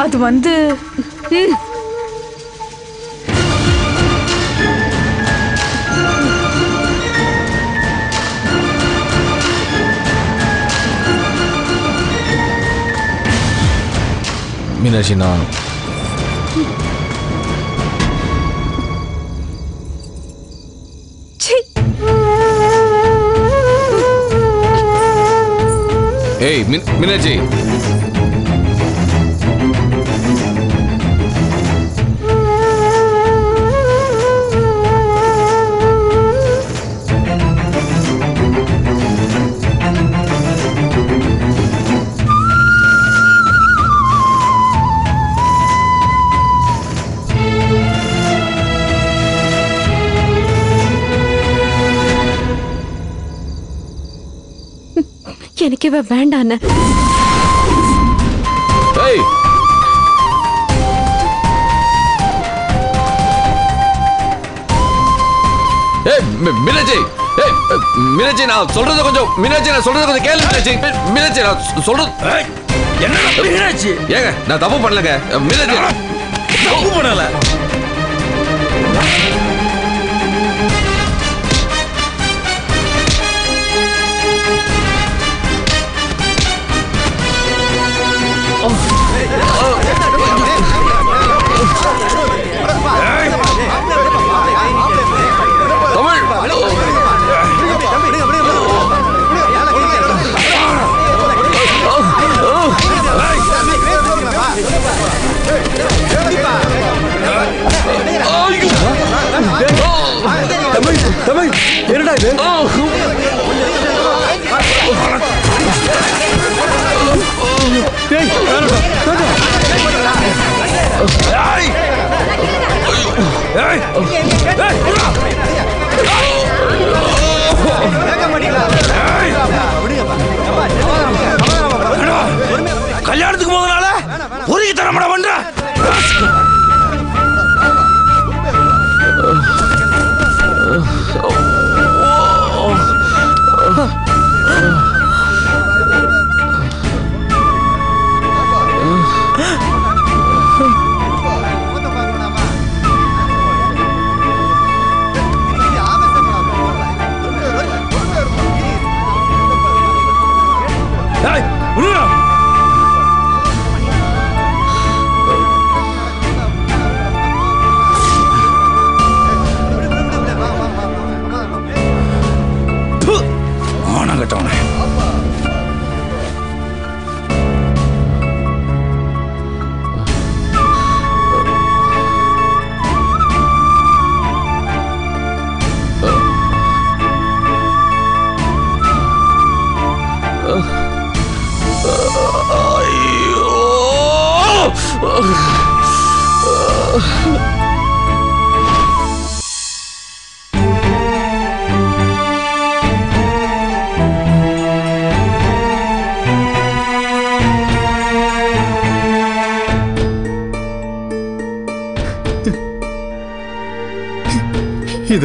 அது வந்து ம், மீனாட்சி நான் சீ. ஏய் மீன் மீனாட்சி எனக்கு இவ வேண்டான்னு ஏய். ஏய் மி- மீனாட்சி ஏய் மீனாட்சி நான் சொல்றது கொஞ்சம் மீனாட்சி நான் சொல்றது கொஞ்சம் கேளு மீனாட்சி மீனாட்சி நான் சொல்றது என்ன ஏங்க நான் தப்பு பண்ணலங்க. மீனாட்சி தப்பு பண்ணல. ஏய்! ஏய்,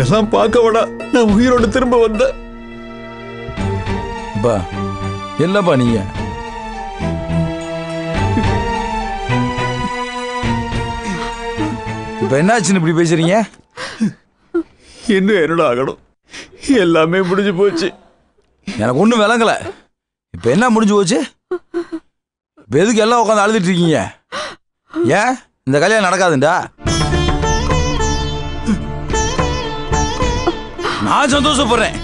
இதெல்லாம் பார்க்க விட நான் உயிரோட திரும்ப வந்தேன் அப்பா என்னப்பா நீங்க? இப்ப என்னாச்சுன்னு இப்படி பேசுறீங்க? இன்னும் என்னடா ஆகணும்? எல்லாமே முடிஞ்சு போச்சு. எனக்கு ஒண்ணும் விளங்கல. இப்ப என்ன முடிஞ்சு போச்சு? இப்ப எதுக்கு எல்லாம் உட்காந்து அழுதுட்டு இருக்கீங்க? ஏன்? இந்த கல்யாணம் நடக்காதுண்டா? நான் சந்தோஷப்படுறேன்.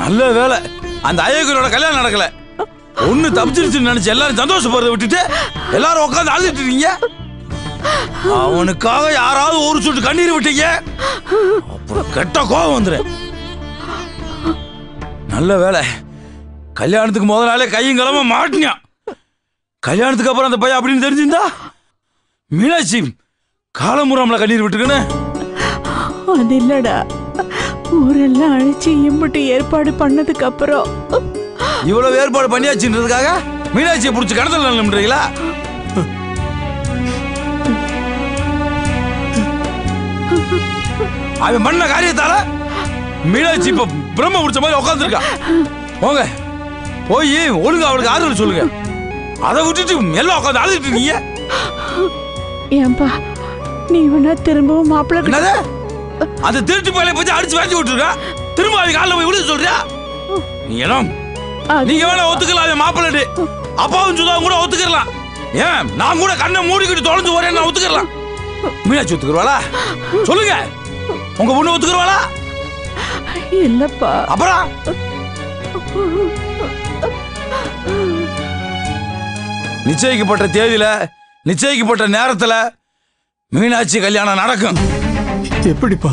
நல்ல வேலை. அந்த அயோக்கியரோட கல்யாணம் நடக்கல. ஒண்ணு தப்பிச்சிருச்சுன்னு நினைச்சு எல்லாரும் சந்தோஷப்படுறத விட்டுட்டு எல்லாரும் உட்காந்து அழுதுட்டு இருக்கீங்க? அவனுக்காக யாராவது ஒரு சொட்டு கண்ணீர் விட்டீங்க? அப்புறம் கெட்ட கோபம் வந்துடும் நல்ல வேலை. கல்யாணத்துக்கு முதல் நாளே கையும் கிளம்ப மாட்டினான். கல்யாணத்துக்கு அப்புறம் அந்த பையன் அப்படின்னு தெரிஞ்சிருந்தா? மீனாட்சி காலமுறாமல கண்ணீர் விட்டுருக்கன்னு. அது இல்லடா. ஊரெல்லாம் அழைச்சி இம்புட்டு ஏற்பாடு பண்ணதுக்கு அப்புறம் இவ்வளவு ஏற்பாடு பண்ணியாச்சுன்றதுக்காக மீனாட்சியை பிடிச்சி கடத்தல் நிலம்ன்றீங்களா அவன் பண்ண காரியத்தால மீனாட்சி இப்ப பிரம்ம பிடிச்ச மாதிரி உட்காந்துருக்கா போங்க. போய் ஒழுங்கா அவளுக்கு ஆறுதல் சொல்லுங்க. அதை விட்டுட்டு எல்லாம் உட்காந்து அழுதுட்டு இருக்கீங்க. ஏன்பா நீ வேணா திரும்பவும் மாப்பிள்ளை அந்த திருட்டு பயில பத்தி அடிச்சு வாங்கி விட்டுருக்கா. திரும்ப அவன் காலில் போய் விடுது சொல்றியா? நீ அது- நீங்க வேணா ஒத்துக்கலாம் அவன் மாப்பிள்ளை அப்பாவும் சுதாவும் கூட ஒத்துக்கலாம் ஏன்? நான் கூட கண்ணை மூடிக்கிட்டு தொலைஞ்சு வரேன் நான் ஒத்துக்கலாம் மீனாட்சி ஒத்துக்குருவாளா சொல்லுங்க. உங்க பொண்ணு ஒத்துக்குருவாளா இல்லப்பா. அப்புறம்? நிச்சயிக்கப்பட்ட தேதியில நிச்சயிக்கப்பட்ட நேரத்துல மீனாட்சி கல்யாணம் நடக்கும். எப்படிப்பா?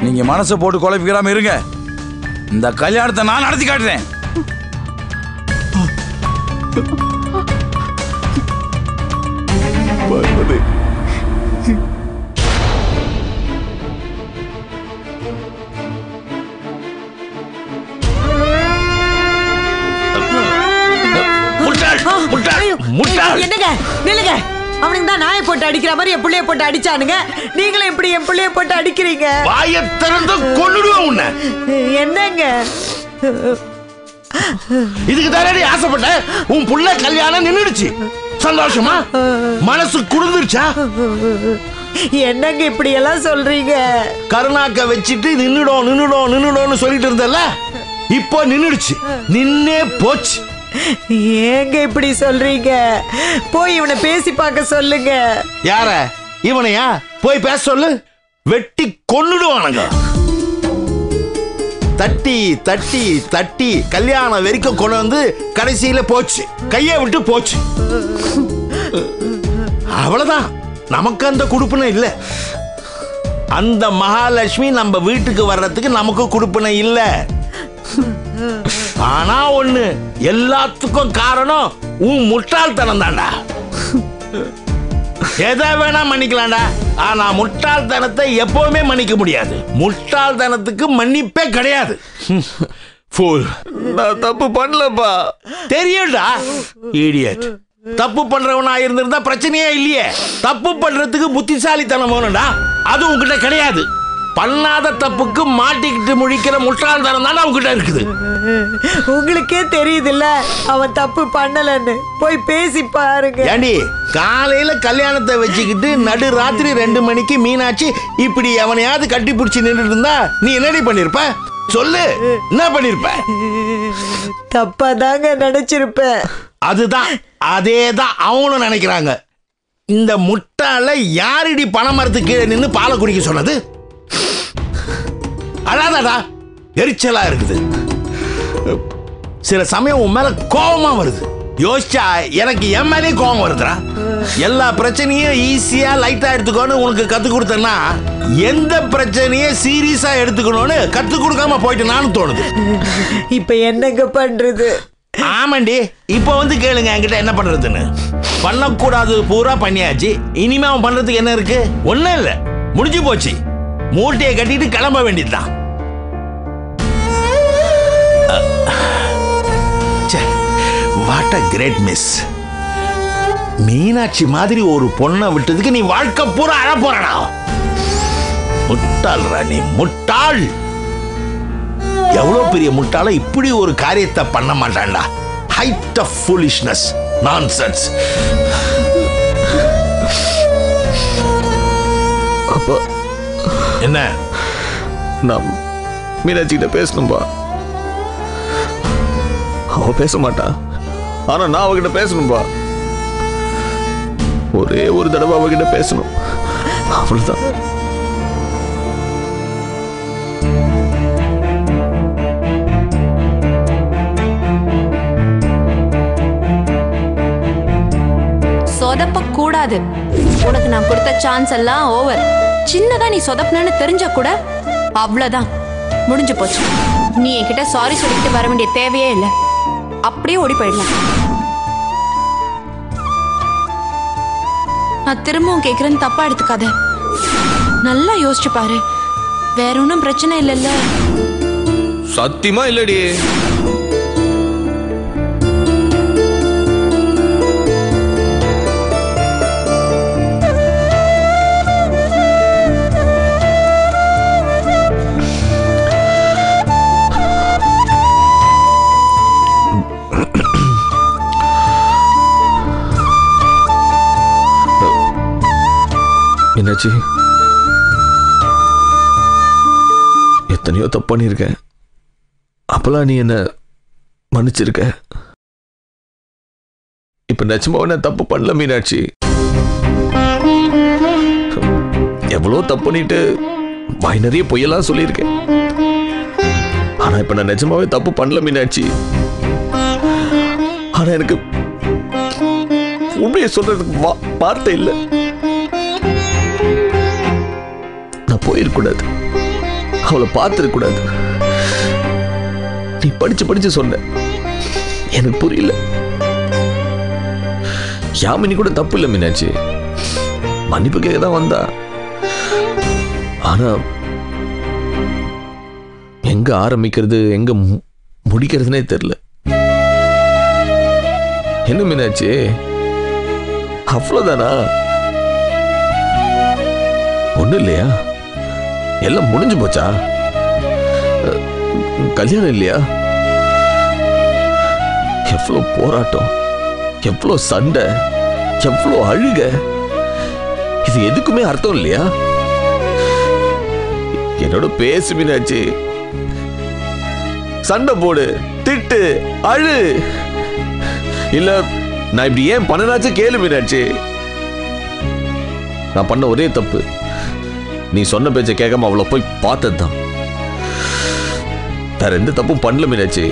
நீங்க மனசை போட்டு குழப்பிக்கிறாம இருங்க. இந்த கல்யாணத்தை நான் நடத்தி காட்டுறேன். என்னங்க நில்லுங்க. அவனுக்கு தான் நாயை போட்டு அடிக்கிற மாதிரி என் பிள்ளைய போட்டு அடிச்சானுங்க. நீங்களும் எப்படி என் பிள்ளைய போட்டு அடிக்கிறீங்க. வாயை திறந்து கொன்னுடுவேன் உன்னை. என்னங்க? இதுக்கு தானே ஆசைப்பட்ட உன் புள்ள கல்யாணம் நின்னுடுச்சு. சந்தோஷமா? மனசு குளிர்ந்துருச்சா? என்னங்க இப்படி எல்லாம் சொல்றீங்க? கருணாக்க வச்சுட்டு நின்னுடும் நின்னுடும் நின்னுடும்னு சொல்லிட்டு இருந்தல இப்போ நின்னுடுச்சு. நின்னே போச்சு. ஏங்க இப்படி சொல்றீங்க? போய் இவனை பேசி பார்க்க சொல்லுங்க. யார? இவனையா? போய் பேச சொல்லு. வெட்டி கொன்னுடுவானுங்க. தட்டி தட்டி தட்டி கல்யாணம் வரைக்கும் கொண்டு வந்து கடைசியில போச்சு. கையை விட்டு போச்சு. அவ்வளவுதான். நமக்கு அந்த குடுப்பினை இல்ல. அந்த மகாலட்சுமி நம்ம வீட்டுக்கு வர்றதுக்கு நமக்கு குடுப்பினை இல்ல. ஆனா ஒண்ணு எல்லாத்துக்கும் காரணம் உன் முட்டாள்தனம் தான்டா எதை வேணா மன்னிக்கலாம்டா. ஆனா முட்டாள்தனத்தை எப்பவுமே மன்னிக்க முடியாது. முட்டாள்தனத்துக்கு மன்னிப்பே கிடையாது. ஃபூல் நான் தப்பு பண்ணலப்பா. தெரியும்டா. இடியட் தப்பு பண்றவனா இருந்திருந்தா பிரச்சனையே இல்லையே. தப்பு பண்றதுக்கு புத்திசாலித்தனம் வேணும்டா. அது உன்கிட்ட கிடையாது. பண்ணாத தப்புக்கு மாட்டிக்கிட்டு முழிக்கிற முட்டாள்தனம் தானே உன்கிட்ட இருக்குது. உங்களுக்கே தெரியுதுல்ல அவன் தப்பு பண்ணலன்னு. போய் பேசி பாருங்க. ஏண்டி காலையில கல்யாணத்தை வச்சுக்கிட்டு நடு ராத்திரி ரெண்டு மணிக்கு மீனாட்சி இப்படி எவனையாவது கட்டி பிடிச்சி நின்றுட்டு இருந்தா நீ என்னடி பண்ணிருப்ப? சொல்லு என்ன பண்ணிருப்ப? தப்பா தாங்க நினைச்சிருப்பேன் அதுதான் அதே தான் அவங்களும் நினைக்கிறாங்க. இந்த முட்டாள யாரடி பணமரத்து கீழே நின்று பாலை குடிக்க சொன்னது? அழாதடா. எரிச்சலா இருக்குது. சில சமயம் உன் மேல கோபமா வருது. யோசிச்சா எனக்கு என் மேலேயே கோபம் வருதுடா. எல்லா பிரச்சனையும் ஈஸியா லைட்டா எடுத்துக்கோன்னு உனக்கு கத்து கொடுத்தேன்னா எந்த பிரச்சனையும் சீரியஸா எடுத்துக்கணும்னு கத்து கொடுக்காம போயிட்டு நானும் தோணுது. இப்ப என்னங்க பண்றது? ஆமாண்டி இப்போ வந்து கேளுங்க என்கிட்ட என்ன பண்றதுன்னு. பண்ணக்கூடாது பூரா பண்ணியாச்சு. இனிமே அவன் பண்றதுக்கு என்ன இருக்கு? ஒண்ணும் இல்ல. முடிஞ்சு போச்சு. மூட்டையை கட்டிட்டு கிளம்ப வேண்டியதுதான். What a great miss Meenakshi மாதிரி ஒரு பொண்ணை விட்டதுக்கு நீ வாழ்க்கை பூரா அழ போறடா முட்டாள் ராணி முட்டாள். எவ்வளவு பெரிய முட்டாள இப்படி ஒரு காரியத்தை பண்ண மாட்டான்டா. Height of foolishness nonsense sense என்ன? நான் மீனாட்சி கிட்ட பேசணும்பா. அவ பேச மாட்டா ஆனா நான் அவகிட்ட பேசணும்பா. ஒரே ஒரு தடவை அவகிட்ட பேசணும். அவ்வளவுதான். சொதப்ப கூடாது உனக்கு நான் கொடுத்த சான்ஸ் எல்லாம் ஓவர் சின்னதா நீ சொதப்பினு தெரிஞ்சா கூட அவ்வளவுதான். முடிஞ்சு போச்சு. நீ என்கிட்ட சாரி சொல்லிட்டு வர வேண்டிய தேவையே இல்லை. அப்படியே ஓடி போயிடலாம் நான் திரும்பவும் கேட்குறேன்னு தப்பா எடுத்துக்காத. நல்லா யோசிச்சு பாரு. வேற ஒன்றும் பிரச்சனை இல்லைல்ல. சத்தியமா இல்லடி. என்னாச்சு? எத்தனையோ தப்பு பண்ணியிருக்கேன் அப்பெல்லாம் நீ என்ன மன்னிச்சிருக்க. இப்ப நிஜமாவே நான் தப்பு பண்ணல மீனாட்சி. எவ்வளோ தப்பு பண்ணிட்டு வாய் நிறைய பொய்யெல்லாம் சொல்லியிருக்கேன். ஆனா இப்ப நான் நிஜமாவே தப்பு பண்ணல மீனாட்சி. ஆனா எனக்கு உண்மையை சொல்றதுக்கு வார்த்தை இல்லை. போயிருக்கூடாது அவளை பார்த்துருக்கூடாது நீ படிச்சு படிச்சு சொன்ன. எனக்கு புரியல. யாமினி கூட தப்பு இல்லை மீனாட்சி. மன்னிப்பு கேட்க தான் வந்தா. ஆனா எங்க ஆரம்பிக்கிறது எங்க மு- முடிக்கிறதுனே தெரியல என்ன மீனாட்சி? அவ்வளவுதானா? ஒண்ணும் இல்லையா? எல்லாம் முடிஞ்சு போச்சா? கல்யாணம் இல்லையா? எவ்வளோ போராட்டம் எவ்வளோ சண்டை எவ்வளோ அழுக. இது எதுக்குமே அர்த்தம் இல்லையா? என்னோட பேசு மீனாச்சு சண்டை போடு திட்டு அழு. இல்ல நான் இப்படி ஏன் பண்ணனாச்சு கேளு மீனாச்சு நான் பண்ண ஒரே தப்பு. நீ சொன்ன பேச்ச கேட்காம அவளை போய் பார்த்தது தான் வேற எந்த தப்பும் பண்ணல மீனாட்சி.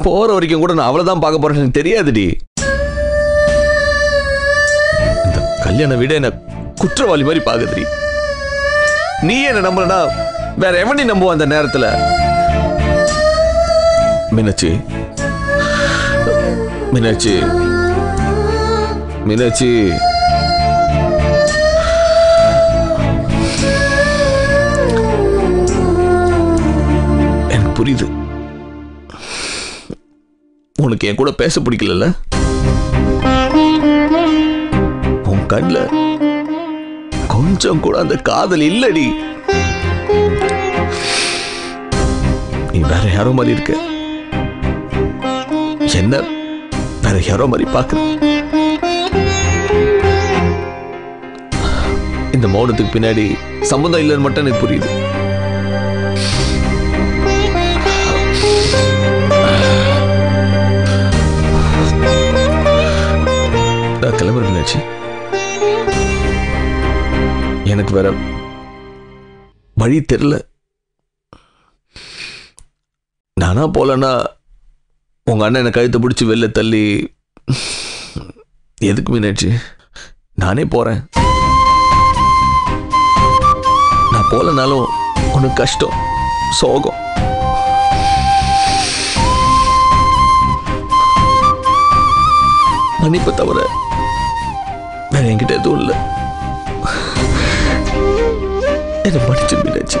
போற வரைக்கும் கூட நான் அவளை தான் பார்க்க போறேன்னு எனக்கு தெரியாதுடி. இந்த கல்யாண விட என்ன குற்றவாளி மாதிரி பாக்குதுடி நீ என்ன நம்பலனா வேற எவனி நம்புவான் அந்த நேரத்துல? மீனாட்சி. மீனாட்சி. மீனாட்சி. புரியுது. உனக்கு என் கூட பேச பிடிக்கல உன் கண்ணில் கொஞ்சம் கூட அந்த காதல் இல்லடி. நீ வேற யாரோ மாதிரி இருக்க. என்ன வேற யாரோ மாதிரி பாக்குற இந்த மௌனத்துக்கு பின்னாடி சம்மந்தம் இல்லைன்னு மட்டும் எனக்கு புரியுது. நான் கிளம்புறேன் மீனாட்சி எனக்கு வேற வழி தெரியல. நானா போலன்னா உங்க அண்ணன் என்னை கழுத்தை பிடிச்சி வெளில தள்ளி எதுக்கு மீனாட்சி நானே போறேன். நான் போலனாலும் உனக்கு கஷ்டம் சோகம். மன்னிப்பு தவிர என்கிட்ட எதுவும் இல்லை. என்னை மன்னிச்சு மீனாட்சி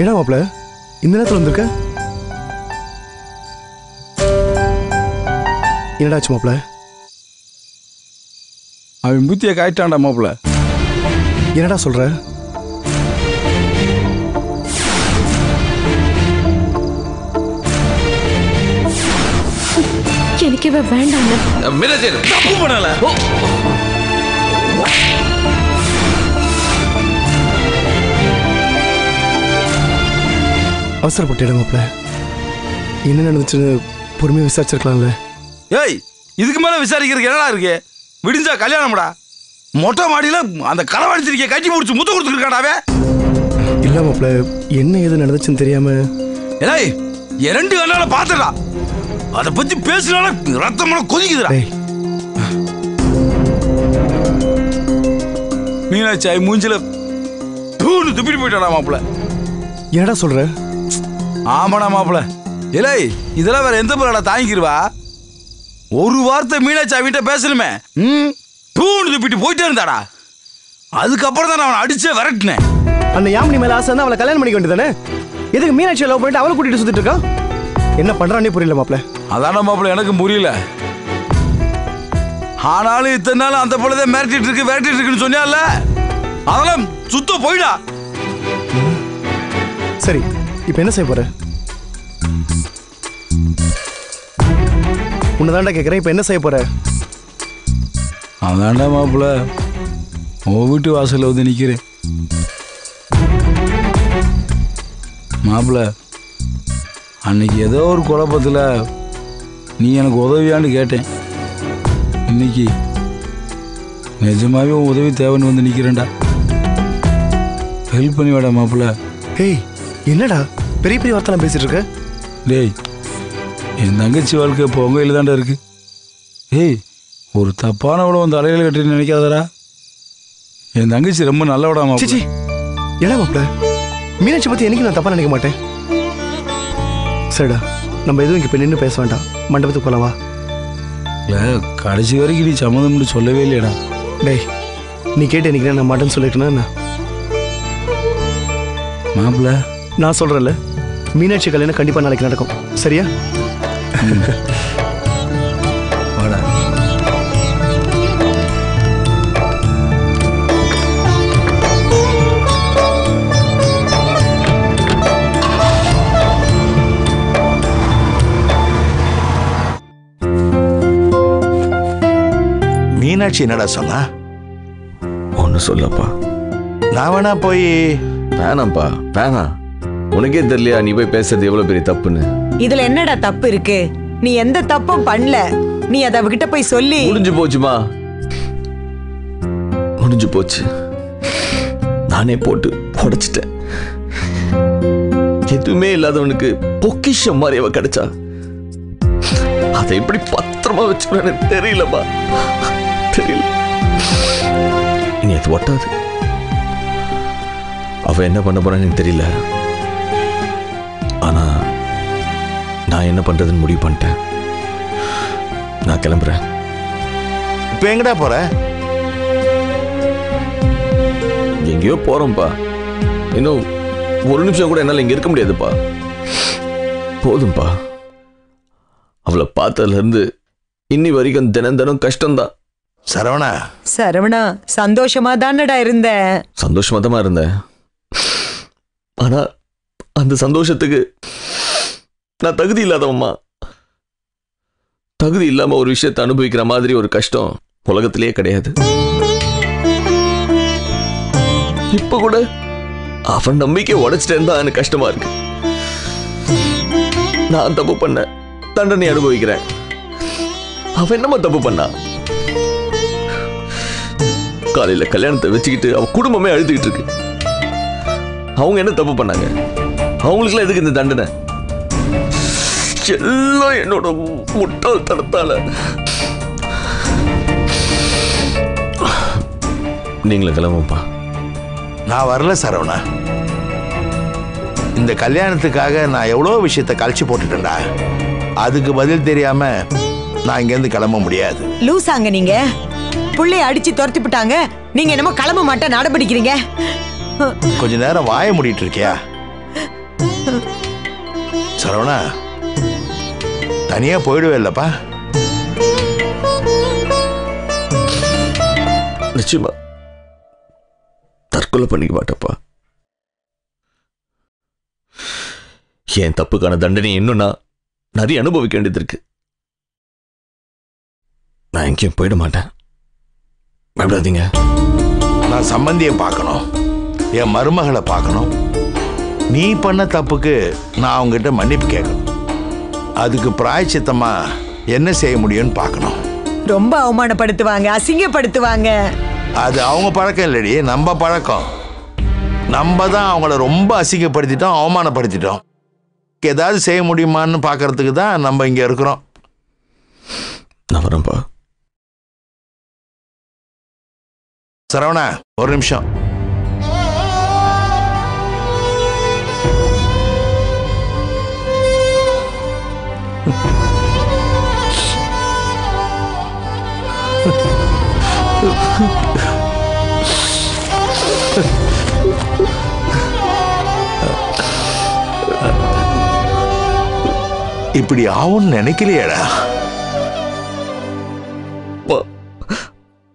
ஏடா மாப்ள இந்த நேரத்தில் வந்திருக்க? என்னடாச்சு மாப்ள அவன் புத்தியை காய்ட்டான்டா மாப்பிள. என்னடா சொல்ற? எனக்கு இவ வேண்டாம் மீனாட்சி தப்பு பண்ணல அவசரப்பட்டுடா மாப்ள என்ன நடந்துச்சுன்னு பொறுமையாக விசாரிச்சிருக்கலாம்ல. ஏய் இதுக்கு மேல விசாரிக்கிறதுக்கு என்னடா இருக்கு? விடிஞ்சா கல்யாணம்டா. மொட்டை மாடியில அந்த களவாணிச்சிருக்க கட்டி முடிச்சு முத்த கொடுத்துருக்காடாவே இல்லை மாப்ள என்ன ஏது நடந்துச்சுன்னு தெரியாம. ஏய் இரண்டு கண்ணால பாத்துடா. அதை பத்தி பேசினால ரத்தமெல்லாம் கொதிக்குதுடா. மீனாட்சி மூஞ்சில பூன்னு துப்பிட்டு போயிட்டாடா மாப்பிள என்னடா சொல்ற? ஆமாடா மாப்பிள. இலை இதெல்லாம் வேற எந்த பிள்ளைடா தாங்கிக்கிருவா? ஒரு வார்த்தை மீனாட்சி அவன்கிட்ட பேசணுமே. ம்? பூன்னு துப்பிட்டு போயிட்டே இருந்தாடா. அதுக்கப்புறம் தான் நான் அவனை அடிச்சே விரட்டினேன். அந்த யாமினி மேல ஆசை அவளை கல்யாணம் பண்ணிக்க வேண்டியதானே எதுக்கு மீனாட்சியை லவ் பண்ணிட்டு அவளை கூட்டிட்டு சுத்திட்டு இருக்கான் என்ன பண்றானே புரியல மாப்ள அதான மாப்பிள எனக்கும் புரியல. ஆனாலும் இத்தனை நாள் அந்த தான் மிரட்டிட்டு இருக்கு விரட்டிட்டு இருக்குன்னு சொன்னியால? அதெல்லாம் சுத்த போயிடா. சரி. இப்போ என்ன செய்ய போற? உன்னதாண்டா கேட்குறேன் இப்போ என்ன செய்ய போற? அதான்டா மாப்பிள உன் வீட்டு வாசல்ல வந்து நிக்கிறேன். மாப்பிள அன்னைக்கு ஏதோ ஒரு குழப்பத்தில் நீ எனக்கு உதவியான்னு கேட்டேன். இன்னைக்கு நிஜமாவே உன் உதவி தேவைன்னு வந்து நிக்கிறேன்டா. ஹெல்ப் பண்ணி வாடா மாப்பிள ஏய் என்னடா? பெரிய பெரிய வார்த்தைலாம் பேசிட்டு இருக்க? டேய் என் தங்கச்சி வாழ்க்கை இப்போ உங்க கையில் தான்டா இருக்கு. ஏய் ஒரு தப்பானவளை உன் தலையில கட்டி நினைக்காதடா. என் தங்கச்சி ரொம்ப நல்லவடா மாப்பிள சிச்சி என்ன மாப்ள மீனாட்சி பத்தி என்னைக்கு நான் தப்பா நினைக்க மாட்டேன்? சரிடா நம்ம எதுவும் இங்க இப்ப நின்று பேச வேண்டாம். மண்டபத்துக்கு போலாம் வா. இல்ல கடைசி வரைக்கும் நீ சம்மதம்னு சொல்லவே இல்லையடா. டேய் நீ கேட்டு எனக்கு நான் மாட்டேன்னு சொல்லிட்டேன்னா என்ன? மாப்பிள்ள. நான் சொல்றேன்ல. மீனாட்சி கல்யாணம் கண்டிப்பா நாளைக்கு நடக்கும். சரியா? வாடா. மீனாட்சி என்னடா சொன்னா? ஒன்றும் சொல்லப்பா. நான் வேணா போய் வேணாம்ப்பா வேணாம். உனக்கே தெரியலையா நீ போய் பேசுறது எவ்வளவு பெரிய தப்புன்னு? இதுல என்னடா தப்பு இருக்கு? நீ எந்த தப்பும் பண்ணல. நீ அதை அவகிட்ட போய் சொல்லி முடிஞ்சு போச்சுமா? முடிஞ்சு போச்சு. நானே போட்டு உடைச்சிட்டேன். எதுவுமே இல்லாதவனுக்கு பொக்கிஷம் மாதிரி அவ கிடைச்சா. அதை எப்படி பத்திரமா வச்சுக்கணும்னு தெரியலப்பா தெரியல. இனி அது ஒட்டாது. அவ என்ன பண்ண போறான்னு தெரியல. நான் என்ன பண்றதுன்னு முடிவு பண்ணிட்டேன். நான் கிளம்புறேன். இப்ப எங்கடா போற? எங்கேயோ போறோம்ப்பா. இன்னும் ஒரு நிமிஷம் கூட என்னால இங்க இருக்க முடியாதுப்பா. போதும்பா அவளை பார்த்ததுல இருந்து இன்னி வரைக்கும் தினம் தினம் கஷ்டம்தான். சரவணா. சரவணா சந்தோஷமா தானடா இருந்த சந்தோஷமா தான் இருந்தேன். ஆனா அந்த சந்தோஷத்துக்கு நான் தகுதி இல்லாதவம்மா. தகுதி இல்லாம ஒரு விஷயத்தை அனுபவிக்கிற மாதிரி ஒரு கஷ்டம் உலகத்திலேயே கிடையாது. இப்ப கூட அவன் நம்பிக்கை உடைச்சிட்டேன் தான் எனக்கு கஷ்டமா இருக்கு. நான் தப்பு பண்ணேன் தண்டனை அனுபவிக்கிறேன். அவன் என்னம்மா தப்பு பண்ணா? காலையில கல்யாணத்தை வச்சுக்கிட்டு அவன் குடும்பமே அழுதுகிட்டு இருக்கு. அவங்க என்ன தப்பு பண்ணாங்க? அவங்களுக்குலாம் எதுக்கு இந்த தண்டனை? எல்லாம் என்னோட முட்டாள்தனத்தால. நீங்களும் கிளம்புப்பா நான் வரல சரவணா. இந்த கல்யாணத்துக்காக நான் எவ்வளோ விஷயத்தை கழிச்சு போட்டுட்டேன்டா. அதுக்கு பதில் தெரியாம நான் இங்கேருந்து கிளம்ப முடியாது. லூசாங்க நீங்க. புள்ளைய அடிச்சு துரத்தி விட்டாங்க. நீங்க என்னமோ கிளம்ப மாட்டேன் நடபடிக்கிறீங்க கொஞ்ச நேரம் வாய மூடிட்டு இருக்கியா? சரவணா தனியா போயிடுவே இல்லப்பா நிச்சயமா. தற்கொலை பண்ணிக்க மாட்டப்பா என் தப்புக்கான தண்டனை இன்னும் நான் நிறைய அனுபவிக்க வேண்டியது இருக்கு நான் எங்கேயும் போயிட மாட்டேன். பயப்படாதீங்க. நான் சம்பந்தியை பார்க்கணும். என் மருமகளை பார்க்கணும். நீ பண்ண தப்புக்கு நான் அவங்ககிட்ட மன்னிப்பு கேட்கணும். அதுக்கு பிராயச்சித்தமா என்ன செய்ய முடியும்னு பார்க்கணும். ரொம்ப அவமானப்படுத்துவாங்க அசிங்கப்படுத்துவாங்க. அது அவங்க பழக்கம் இல்லடி நம்ம பழக்கம். நம்ம தான் அவங்கள ரொம்ப அசிங்கப்படுத்திட்டோம் அவமானப்படுத்திட்டோம். ஏதாவது செய்ய முடியுமான்னு பார்க்கறதுக்கு தான் நம்ம இங்கே இருக்கிறோம். நான் வரேன்ப்பா. சரவணா ஒரு நிமிஷம். இப்படி ஆகும்னு நினைக்கலையேடா.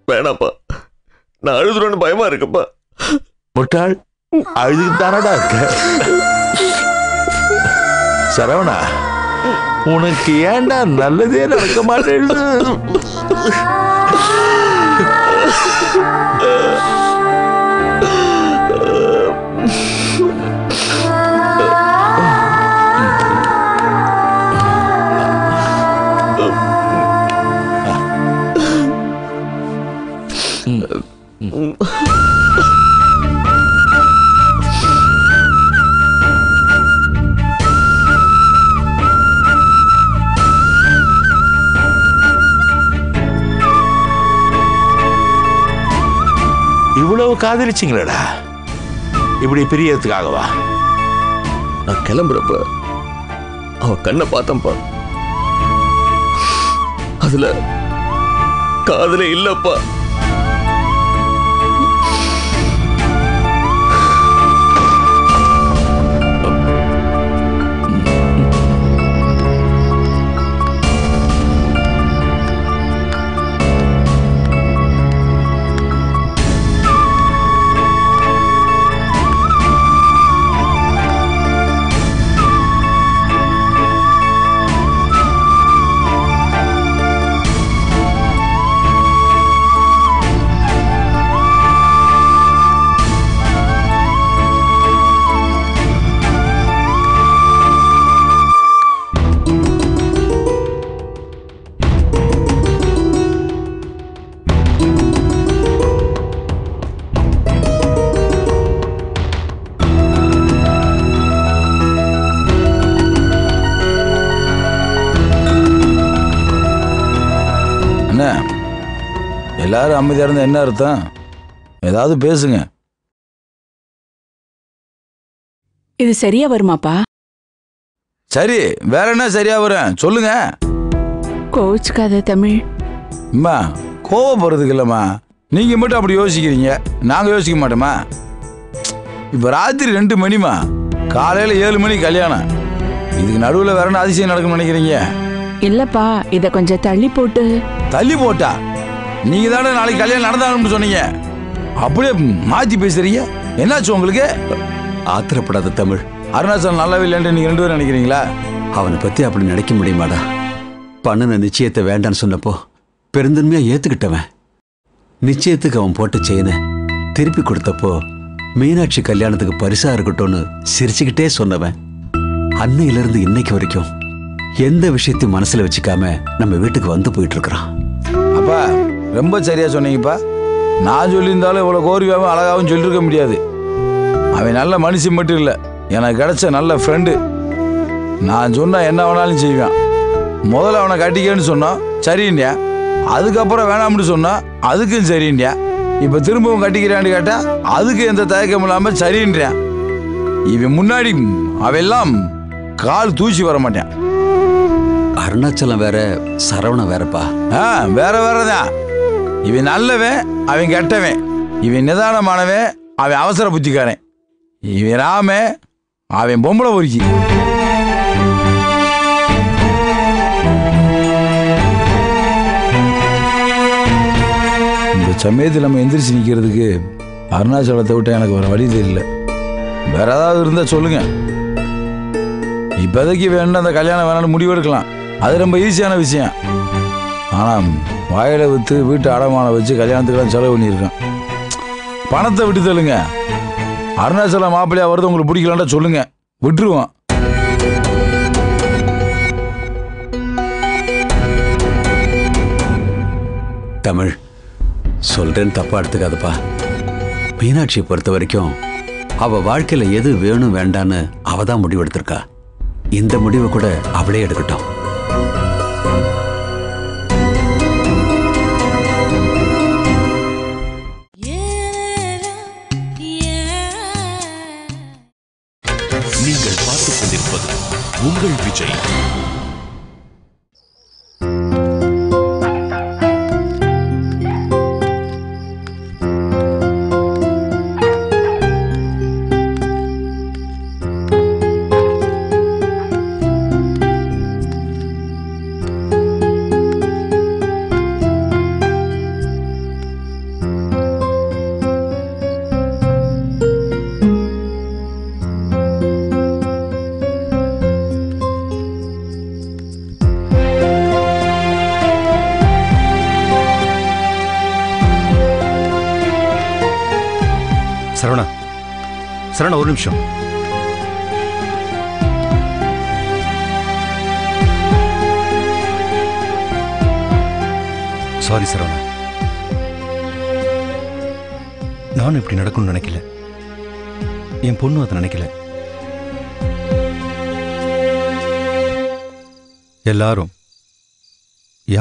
வேணாப்பா நான் அழுதுறேன்னு பயமா இருக்குப்பா. முட்டாள் அழுதுகிட்டு தானடா இருக்க. சரவணா உனக்கு ஏன்டா நல்லதே நடக்க மாட்டேன்னு காதலிச்சிங்களடா. இப்படி பிரியறதுக்காகவா? நான் கிளம்புறப்ப அவ கண்ணை பார்த்தப்பா அதுல காதலே இல்லப்பா. எல்லாரும் அமைதியாக இருந்தால் என்ன அர்த்தம்? ஏதாவது பேசுங்க. இது சரியா வருமாப்பா? சரி வேற என்ன சரியா வரும்? சொல்லுங்க. கோச்சுக்காத தமிழ். அம்மா கோவப்படுறதுக்கு இல்லைம்மா. நீங்கள் மட்டும் அப்படி யோசிக்கிறீங்க. நாங்கள் யோசிக்க மாட்டோமா? இப்போ ராத்திரி ரெண்டு மணிமா காலையில் ஏழு மணிக்கு கல்யாணம். இதுக்கு நடுவில் வேற என்ன அதிசயம் நடக்கும்னு நினைக்கிறீங்க? இல்லப்பா இத கொஞ்சம் தள்ளி போட்டு. தள்ளி போட்டா? நீங்கள் தானே நாளைக்கு கல்யாணம் நடந்தாங்கன்னு சொன்னீங்க. அப்படியே மாற்றி பேசுறீங்க? என்னாச்சு உங்களுக்கு? ஆத்திரப்படாத தமிழ். அருணாச்சலம் நல்லாவே இல்லைன்ட்டு நீங்கள் ரெண்டு பேரும் நினைக்கிறீங்களா? அவனை பத்தி அப்படி நினைக்க முடியுமாடா? பண்ணுன நிச்சயத்தை வேண்டான்னு சொன்னப்போ பெருந்தன்மையா ஏத்துக்கிட்டவன். நிச்சயத்துக்கு அவன் போட்ட செயினை திருப்பி கொடுத்தப்போ மீனாட்சி கல்யாணத்துக்கு பரிசா இருக்கட்டும்னு சிரிச்சுக்கிட்டே சொன்னவன். அன்னையிலிருந்து இன்னைக்கு வரைக்கும் எந்த விஷயத்தையும் மனசுல வச்சுக்காம நம்ம வீட்டுக்கு வந்து போயிட்டு இருக்கிறான். அப்பா ரொம்ப சரியா சொன்னீங்கப்பா. நான் சொல்லியிருந்தாலும் இவ்வளோ கோரியாவும் அழகாவும் சொல்லியிருக்க முடியாது. அவன் நல்ல மனுஷன் மட்டும் இல்லை எனக்கு கிடைச்ச நல்ல ஃப்ரெண்டு நான் சொன்னா என்ன வேணாலும் செய்வான். முதல்ல அவனை கட்டிக்கன்னு சொன்னான் சரின்யா அதுக்கப்புறம் வேணாம்னு சொன்னா அதுக்கும் சரின்யா இப்போ திரும்பவும் கட்டிக்கிறான்னு கேட்டா அதுக்கு எந்த தயக்கம் இல்லாமல் சரின்றான் இவன் முன்னாடி அவெல்லாம் கால் தூசி வர மாட்டான். அருணாச்சலம் வேற சரவணன் வேறப்பா. ஆ வேற வேற தான் இவன் நல்லவன் அவன் கெட்டவன். இவன் நிதானமானவன் அவன் அவசர புத்திக்காரன். இவன் ராம அவன் பொம்பளை பொறுக்கி இந்த சமயத்தில் நம்ம எந்திரிச்சு நிற்கிறதுக்கு அருணாச்சலத்தை விட்டு எனக்கு ஒரு வழி தெரியல. வேற ஏதாவது இருந்தால் சொல்லுங்க. இப்போதைக்கு வேணும் அந்த கல்யாணம் வேணாம்னு முடிவெடுக்கலாம். அது ரொம்ப ஈஸியான விஷயம். ஆனால் வாயில விற்று வீட்டு அடமான வச்சு கல்யாணத்துக்கெல்லாம் செலவு பண்ணியிருக்கேன். பணத்தை விட்டு தள்ளுங்க. அருணாச்சலம் மாப்பிள்ளையா வருது உங்களுக்கு பிடிக்கலான்டா சொல்லுங்க. விட்டுருவோம். தமிழ் சொல்றேன்னு தப்பா எடுத்துக்காதப்பா. மீனாட்சியை பொறுத்த வரைக்கும் அவ வாழ்க்கையில எது வேணும் வேண்டான்னு அவ தான் முடிவெடுத்திருக்கா. இந்த முடிவை கூட அவளே எடுக்கட்டும்.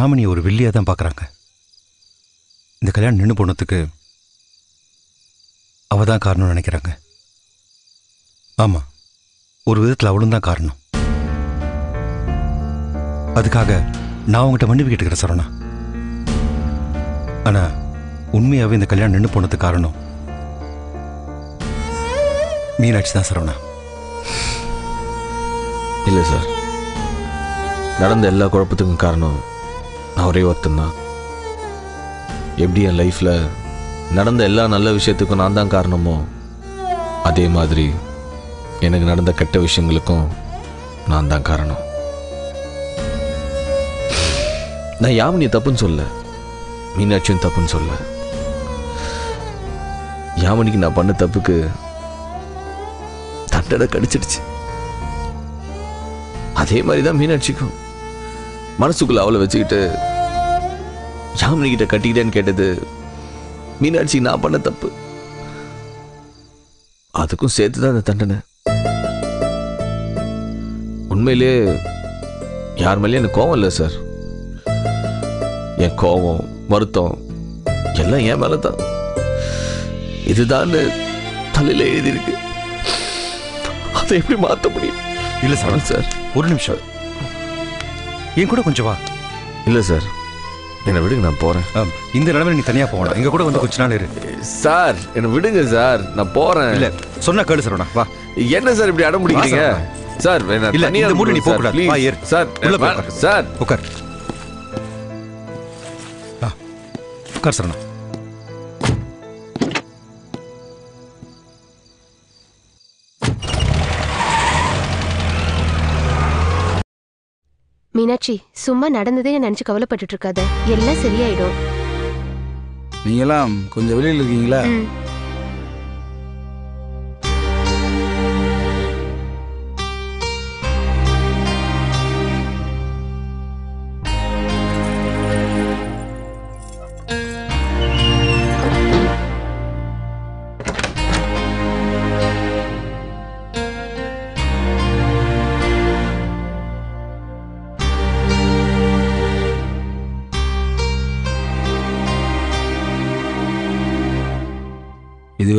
யாமினி ஒரு வில்லியாக தான் பார்க்குறாங்க. இந்த கல்யாணம் நின்று போனதுக்கு அவ தான் காரணம்னு நினைக்கிறாங்க. ஆமா ஒரு விதத்தில் அவளும் தான் காரணம். அதுக்காக நான் அவங்ககிட்ட மன்னிப்பு கேட்டுக்கிறேன் சரவணா. ஆனா உண்மையாவே இந்த கல்யாணம் நின்று போனதுக்கு காரணம் மீனாட்சி தான் சரவணா. இல்லை சார் நடந்த எல்லா குழப்பத்துக்கும் காரணம் நான் ஒரே ஒருத்தன்தான் எப்படி என் லைஃப்பில் நடந்த எல்லா நல்ல விஷயத்துக்கும் நான் தான் காரணமோ அதே மாதிரி எனக்கு நடந்த கெட்ட விஷயங்களுக்கும் நான் தான் காரணம். நான் யாமினி தப்புன்னு சொல்ல மீனாட்சியும் தப்புன்னு சொல்ல. யாமினிக்கு நான் பண்ண தப்புக்கு தண்டனை கடிச்சிடுச்சு. அதே மாதிரி தான் மீனாட்சிக்கும். மனசுக்குள்ள அவளை வச்சுக்கிட்டு யாமினி கிட்ட கட்டிக்கிட்டேன்னு கேட்டது மீனாட்சி நான் பண்ண தப்பு. அதுக்கும் சேர்த்து தான் அந்த தண்டனை. உண்மையிலே யார் மேலேயும் எனக்கு கோவம் இல்லை சார். என் கோவம் வருத்தம் எல்லாம் என் மேல தான் இதுதான் தலையில எழுதியிருக்கு. அதை எப்படி மாற்ற முடியும்? இல்ல சரவணன் சார். ஒரு நிமிஷம். என் கூட கொஞ்சம் வா. இல்லை சார் என்னை விடுங்க நான் போகிறேன் இந்த நிலைமையில நீ தனியா போகணும். எங்க கூட வந்து கொஞ்ச நாள் இரு. சார் என்னை விடுங்க சார் நான் போகிறேன் இல்ல சொன்னா கேளு சரவணா வா. என்ன சார் இப்படி அடம் பிடிக்கிறீங்க? சார் இல்ல, இந்த மூலையில நீ சார், போகக்கூடாது. வா, ஏறு. சார் உள்ள. சார் உட்கார். உட்கார். சரவணா மீனாட்சி சும்மா நடந்ததே நினைச்சு கவலைப்பட்டுட்டு இருக்காத. எல்லாம் சரியாயிடும். நீங்களாம் கொஞ்சம் வெளியில் இருக்கீங்களா?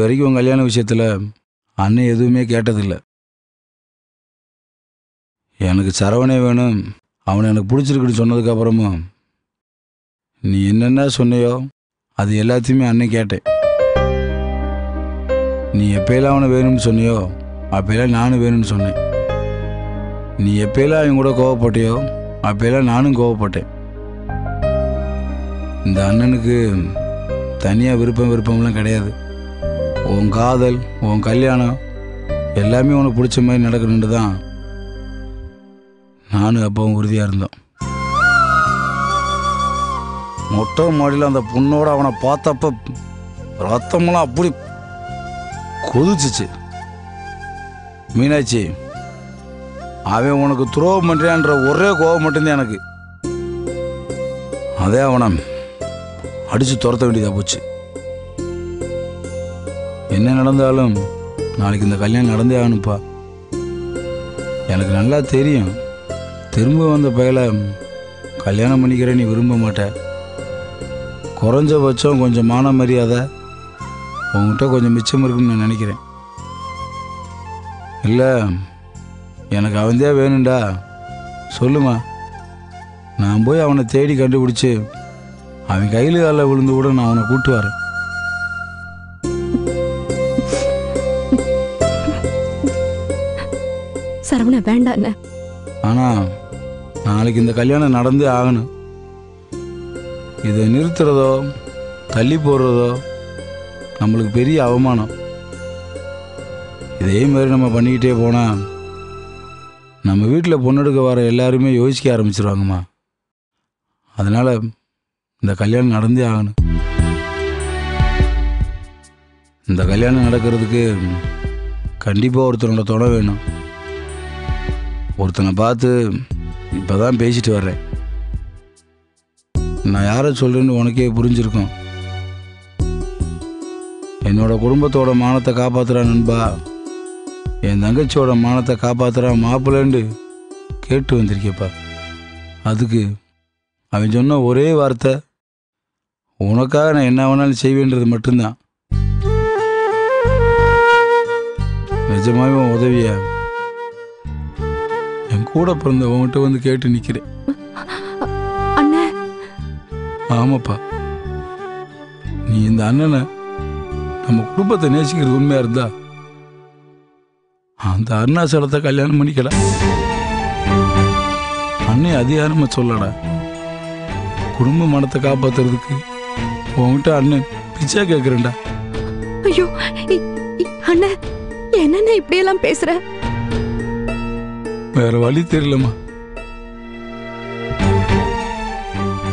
வரைக்கும் உன் கல்யாண விஷயத்தில் அண்ணன் எதுவுமே கேட்டதில்லை. எனக்கு சரவணே வேணும். அவனை எனக்கு பிடிச்சிருக்குன்னு சொன்னதுக்கப்புறமும் நீ என்னென்ன சொன்னையோ அது எல்லாத்தையுமே அண்ணன் கேட்டேன். நீ எப்பயெல்லாம் அவனை வேணும்னு சொன்னியோ அப்பயெல்லாம் நானும் வேணும்னு சொன்னேன். நீ எப்பயெல்லாம் அவன் கூட கோவப்பட்டியோ அப்பயெல்லாம் நானும் கோவப்பட்டேன். இந்த அண்ணனுக்கு தனியாக விருப்பம் விருப்பம்லாம் கிடையாது. உன் காதல் உன் கல்யாணம் எல்லாமே உனக்கு பிடிச்ச மாதிரி நடக்கணுன்ட்டு தான் நானும் அப்பாவும் உறுதியாக இருந்தோம். மொட்டை மாடியில் அந்த பொண்ணோட அவனை பார்த்தப்ப ரத்தமெல்லாம் அப்படி கொதிச்சிச்சு. மீனாட்சி அவன் உனக்கு துரோகம் பண்ணுறான்ற ஒரே கோபம் மட்டும்தான் எனக்கு. அதே அவனை அடித்து துரத்த வேண்டியதாக போச்சு. என்ன நடந்தாலும் நாளைக்கு இந்த கல்யாணம் நடந்தே ஆகணும்ப்பா. எனக்கு நல்லா தெரியும். திரும்ப வந்த பயல கல்யாணம் பண்ணிக்கிறேன் நீ விரும்ப மாட்ட. குறைஞ்சபட்சம் கொஞ்சம் மான மரியாதை உங்ககிட்ட கொஞ்சம் மிச்சம் இருக்குன்னு நான் நினைக்கிறேன். இல்லை எனக்கு அவன்தே வேணும்டா. சொல்லுமா. நான் போய் அவனை தேடி கண்டுபிடிச்சி அவன் கையில் காலில் விழுந்து கூட நான் அவனை கூட்டு வரேன் சரவண வேண்டாம் ஆனா ஆனால் நாளைக்கு இந்த கல்யாணம் நடந்தே ஆகணும். இதை நிறுத்துறதோ தள்ளி போடுறதோ நம்மளுக்கு பெரிய அவமானம். இதே மாதிரி நம்ம பண்ணிக்கிட்டே போனால் நம்ம வீட்டில் பொண்ணெடுக்க வர எல்லாருமே யோசிக்க ஆரம்பிச்சிருவாங்கம்மா. அதனால் இந்த கல்யாணம் நடந்தே ஆகணும். இந்த கல்யாணம் நடக்கிறதுக்கு கண்டிப்பாக ஒருத்தனோட துணை வேணும். ஒருத்தனை பார்த்து இப்போ தான் பேசிட்டு வர்றேன். நான் யாரை சொல்கிறேன்னு உனக்கே புரிஞ்சிருக்கும். என்னோட குடும்பத்தோட மானத்தை காப்பாத்துறா நண்பா. என் தங்கச்சியோட மானத்தை காப்பாற்றுறான் மாப்பிள்ளண்டு கேட்டு வந்திருக்கேப்பா அதுக்கு அவன் சொன்ன ஒரே வார்த்தை உனக்காக நான் என்ன வேணாலும் செய்வேன்றது மட்டும்தான். நிஜமாவே உதவியா? என் கூட பிறந்த உன்கிட்ட வந்து கேட்டு நிற்கிறேன் அண்ணே. ஆமாப்பா. நீ இந்த அண்ணனை நம்ம குடும்பத்தை நேசிக்கிறது உண்மையா இருந்தா அந்த அருணாச்சலத்தை கல்யாணம் பண்ணிக்கடா அன்னை அதிகாரமா சொல்லடா. குடும்ப மனத்தை காப்பாத்துறதுக்கு உன்கிட்ட அண்ணன் பிச்சை கேட்குறேன்டா ஐயோ இ- இ- அண்ணே என்னண்ணே இப்படியெல்லாம் பேசுற? வேற வழி தெரியலம்மா.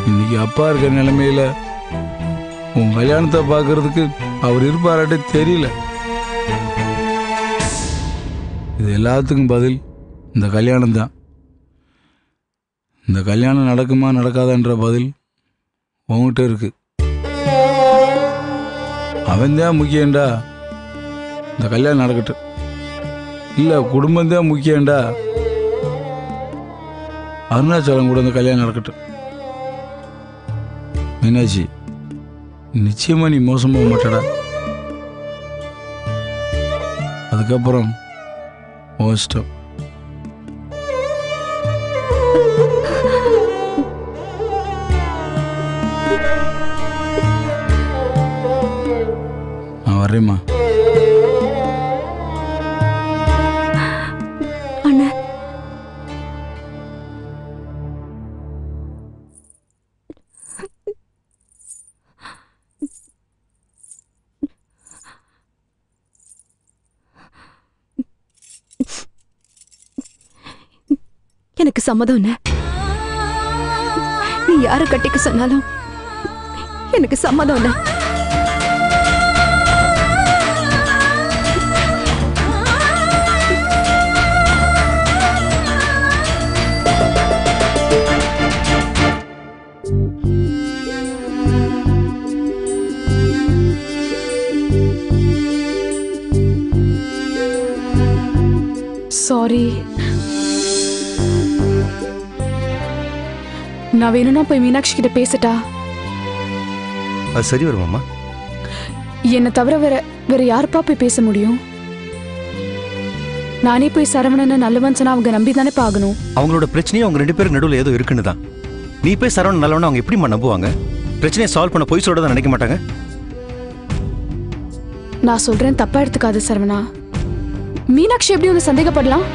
இன்னைக்கு அப்பா இருக்க நிலைமையில உன் கல்யாணத்தை பார்க்கறதுக்கு அவர் இருப்பாராட்டே தெரியல. இது எல்லாத்துக்கும் பதில் இந்த கல்யாணம் தான். இந்த கல்யாணம் நடக்குமா நடக்காதான்ற பதில் உங்ககிட்ட இருக்கு. அவன் தான் முக்கியம்டா. இந்த கல்யாணம் நடக்கட்டும். இல்லை குடும்பம் தான் முக்கியம்டா. அருணாச்சலம் கூட இந்த கல்யாணம் நடக்கட்டும். மீனாட்சி நிச்சயமா நீ மோசம் போக மாட்டடா. அதுக்கப்புறம் உன் இஷ்டம். நான் வரேம்மா எனக்கு சம்மதம் அண்ணே. நீ யாரை கட்டிக்க சொன்னாலும் எனக்கு சம்மதம் அண்ணே. சாரி நான் வேணும்னா போய் மீனாட்சி கிட்ட பேசட்டா? அது சரி வருமாம்மா என்னை தவிர வேற வேற யாருப்பா போய் பேச முடியும்? நானே போய் சரவணனை நல்லவன் சொன்னா அவங்க நம்பி தானே ஆகணும்? அவங்களோட பிரச்சனையே அவங்க ரெண்டு பேருக்கு நடுவில் ஏதோ இருக்குன்னு தான். நீ போய் சரவணன் நல்லவன அவங்க எப்படிம்மா நம்புவாங்க? பிரச்சனையை சால்வ் பண்ண பொய் சொல்றதா நினைக்க மாட்டாங்க? நான் சொல்றேன் தப்பா எடுத்துக்காத சரவணா. மீனாட்சி எப்படி வந்து சந்தேகப்படலாம்?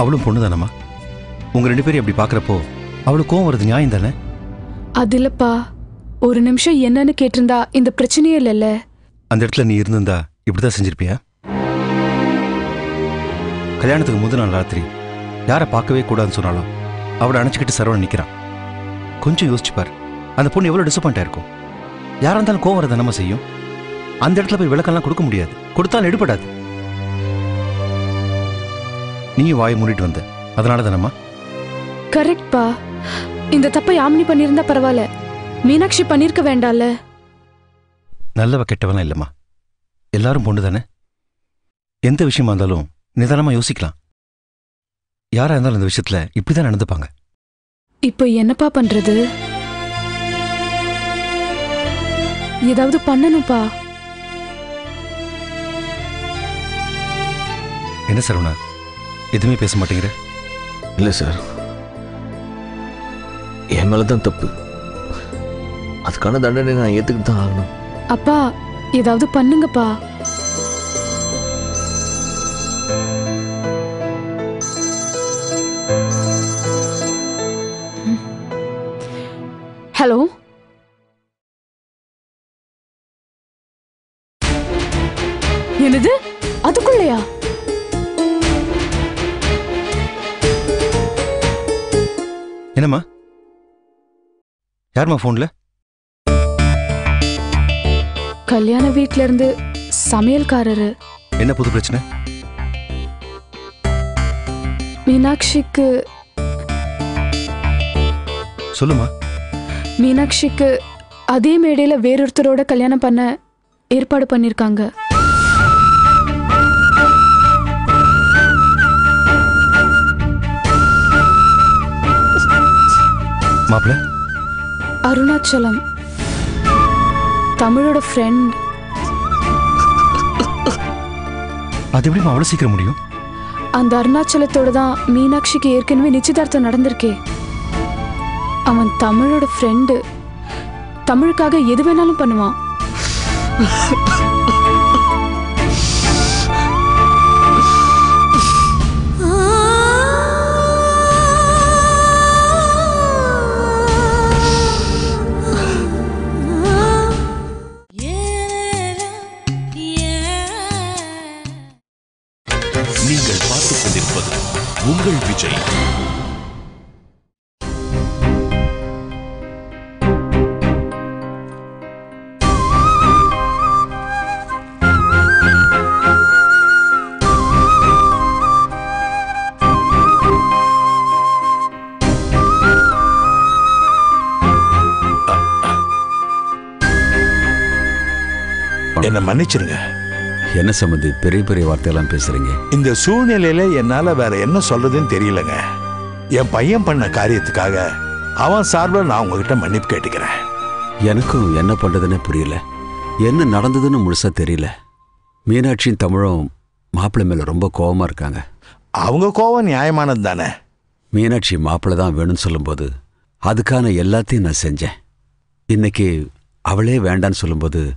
அவளும் பொண்ணு தானம்மா உங்க ரெண்டு பேரும் அப்படி பார்க்கறப்போ அவளுக்கு கோவம் வருது நியாயம் தானே? அது இல்லப்பா. ஒரு நிமிஷம் என்னன்னு கேட்டிருந்தா இந்த பிரச்சனையே இல்லைல்ல. அந்த இடத்துல நீ இருந்திருந்தா இப்படிதான் செஞ்சிருப்பியா? கல்யாணத்துக்கு முதல் நாள் ராத்திரி யாரை பார்க்கவே கூடாதுன்னு சொன்னாலும் அவளை அணைச்சிக்கிட்டு சரவணன் நிற்கிறான் கொஞ்சம் யோசிச்சு பாரு அந்த பொண்ணு எவ்வளோ டிசப்பாயிண்டா இருக்கும். யாரா இருந்தாலும் கோவம் வரதை நம்ம செய்யும். அந்த இடத்துல போய் விளக்கெல்லாம் கொடுக்க முடியாது. கொடுத்தாலும் எடுபடாது. நீயும் வாயை மூடிட்டு வந்த. அதனால தானம்மா? கரெக்ட்பா இந்த தப்பை யாமினி பண்ணியிருந்தா பரவாயில்ல. மீனாட்சி பண்ணிருக்க வேண்டாம்ல. நல்லவ கெட்டவெல்லாம் இல்லைம்மா. எல்லாரும் பொண்ணு தானே? எந்த விஷயமா இருந்தாலும் நிதானமா யோசிக்கலாம். யாரா இருந்தாலும் இந்த விஷயத்துல இப்படிதான் நடந்துப்பாங்க. இப்போ என்னப்பா பண்றது? ஏதாவது பண்ணணும்ப்பா. என்ன சரவணா? எதுவுமே பேச மாட்டேங்கிற. இல்லை சார். என் மேலே தான் தப்பு. அதுக்கான தண்டனை நான் ஏற்றுக்கிட்டு தான் ஆகணும். அப்பா ஏதாவது பண்ணுங்கப்பா. ஹலோ? என்னம்மா? யாரும்மா ஃபோன்ல கல்யாண வீட்ல இருந்து சமையல்காரரு. என்ன புது பிரச்சனை? மீனாட்சிக்கு சொல்லுமா மீனாட்சிக்கு அதே மேடையில வேறொருத்தரோட கல்யாணம் பண்ண ஏற்பாடு பண்ணிருக்காங்க. மாப்பிள்ள அருணாச்சலம். தமிழோட ஃப்ரெண்ட் அது எப்படிம்மா அவ்வளோ சீக்கிரம் முடியும்? அந்த அருணாச்சலத்தோட தான் மீனாட்சிக்கு ஏற்கனவே நிச்சயதார்த்தம் நடந்திருக்கே. அவன் தமிழோட ஃப்ரெண்டு தமிழுக்காக எது வேணாலும் பண்ணுவான். மன்னிச்சிருங்க. என்ன சம்மந்தி பெரிய பெரிய வார்த்தையெல்லாம் பேசுறீங்க? இந்த சூழ்நிலையில என்னால வேற என்ன சொல்றதுன்னு தெரியலங்க. என் பையன் பண்ண காரியத்துக்காக அவன் சார்பில் நான் உங்ககிட்ட மன்னிப்பு கேட்டுக்கிறேன். எனக்கும் என்ன பண்றதுன்னு புரியல. என்ன நடந்ததுன்னு முழுசா தெரியல. மீனாட்சியும் தமிழும் மாப்பிள்ளை மேல ரொம்ப கோவமா இருக்காங்க. அவங்க கோவம் நியாயமானது தானே? மீனாட்சி மாப்பிள்ளை தான் வேணும்னு சொல்லும்போது அதுக்கான எல்லாத்தையும் நான் செஞ்சேன். இன்னைக்கு அவளே வேண்டான்னு சொல்லும்போது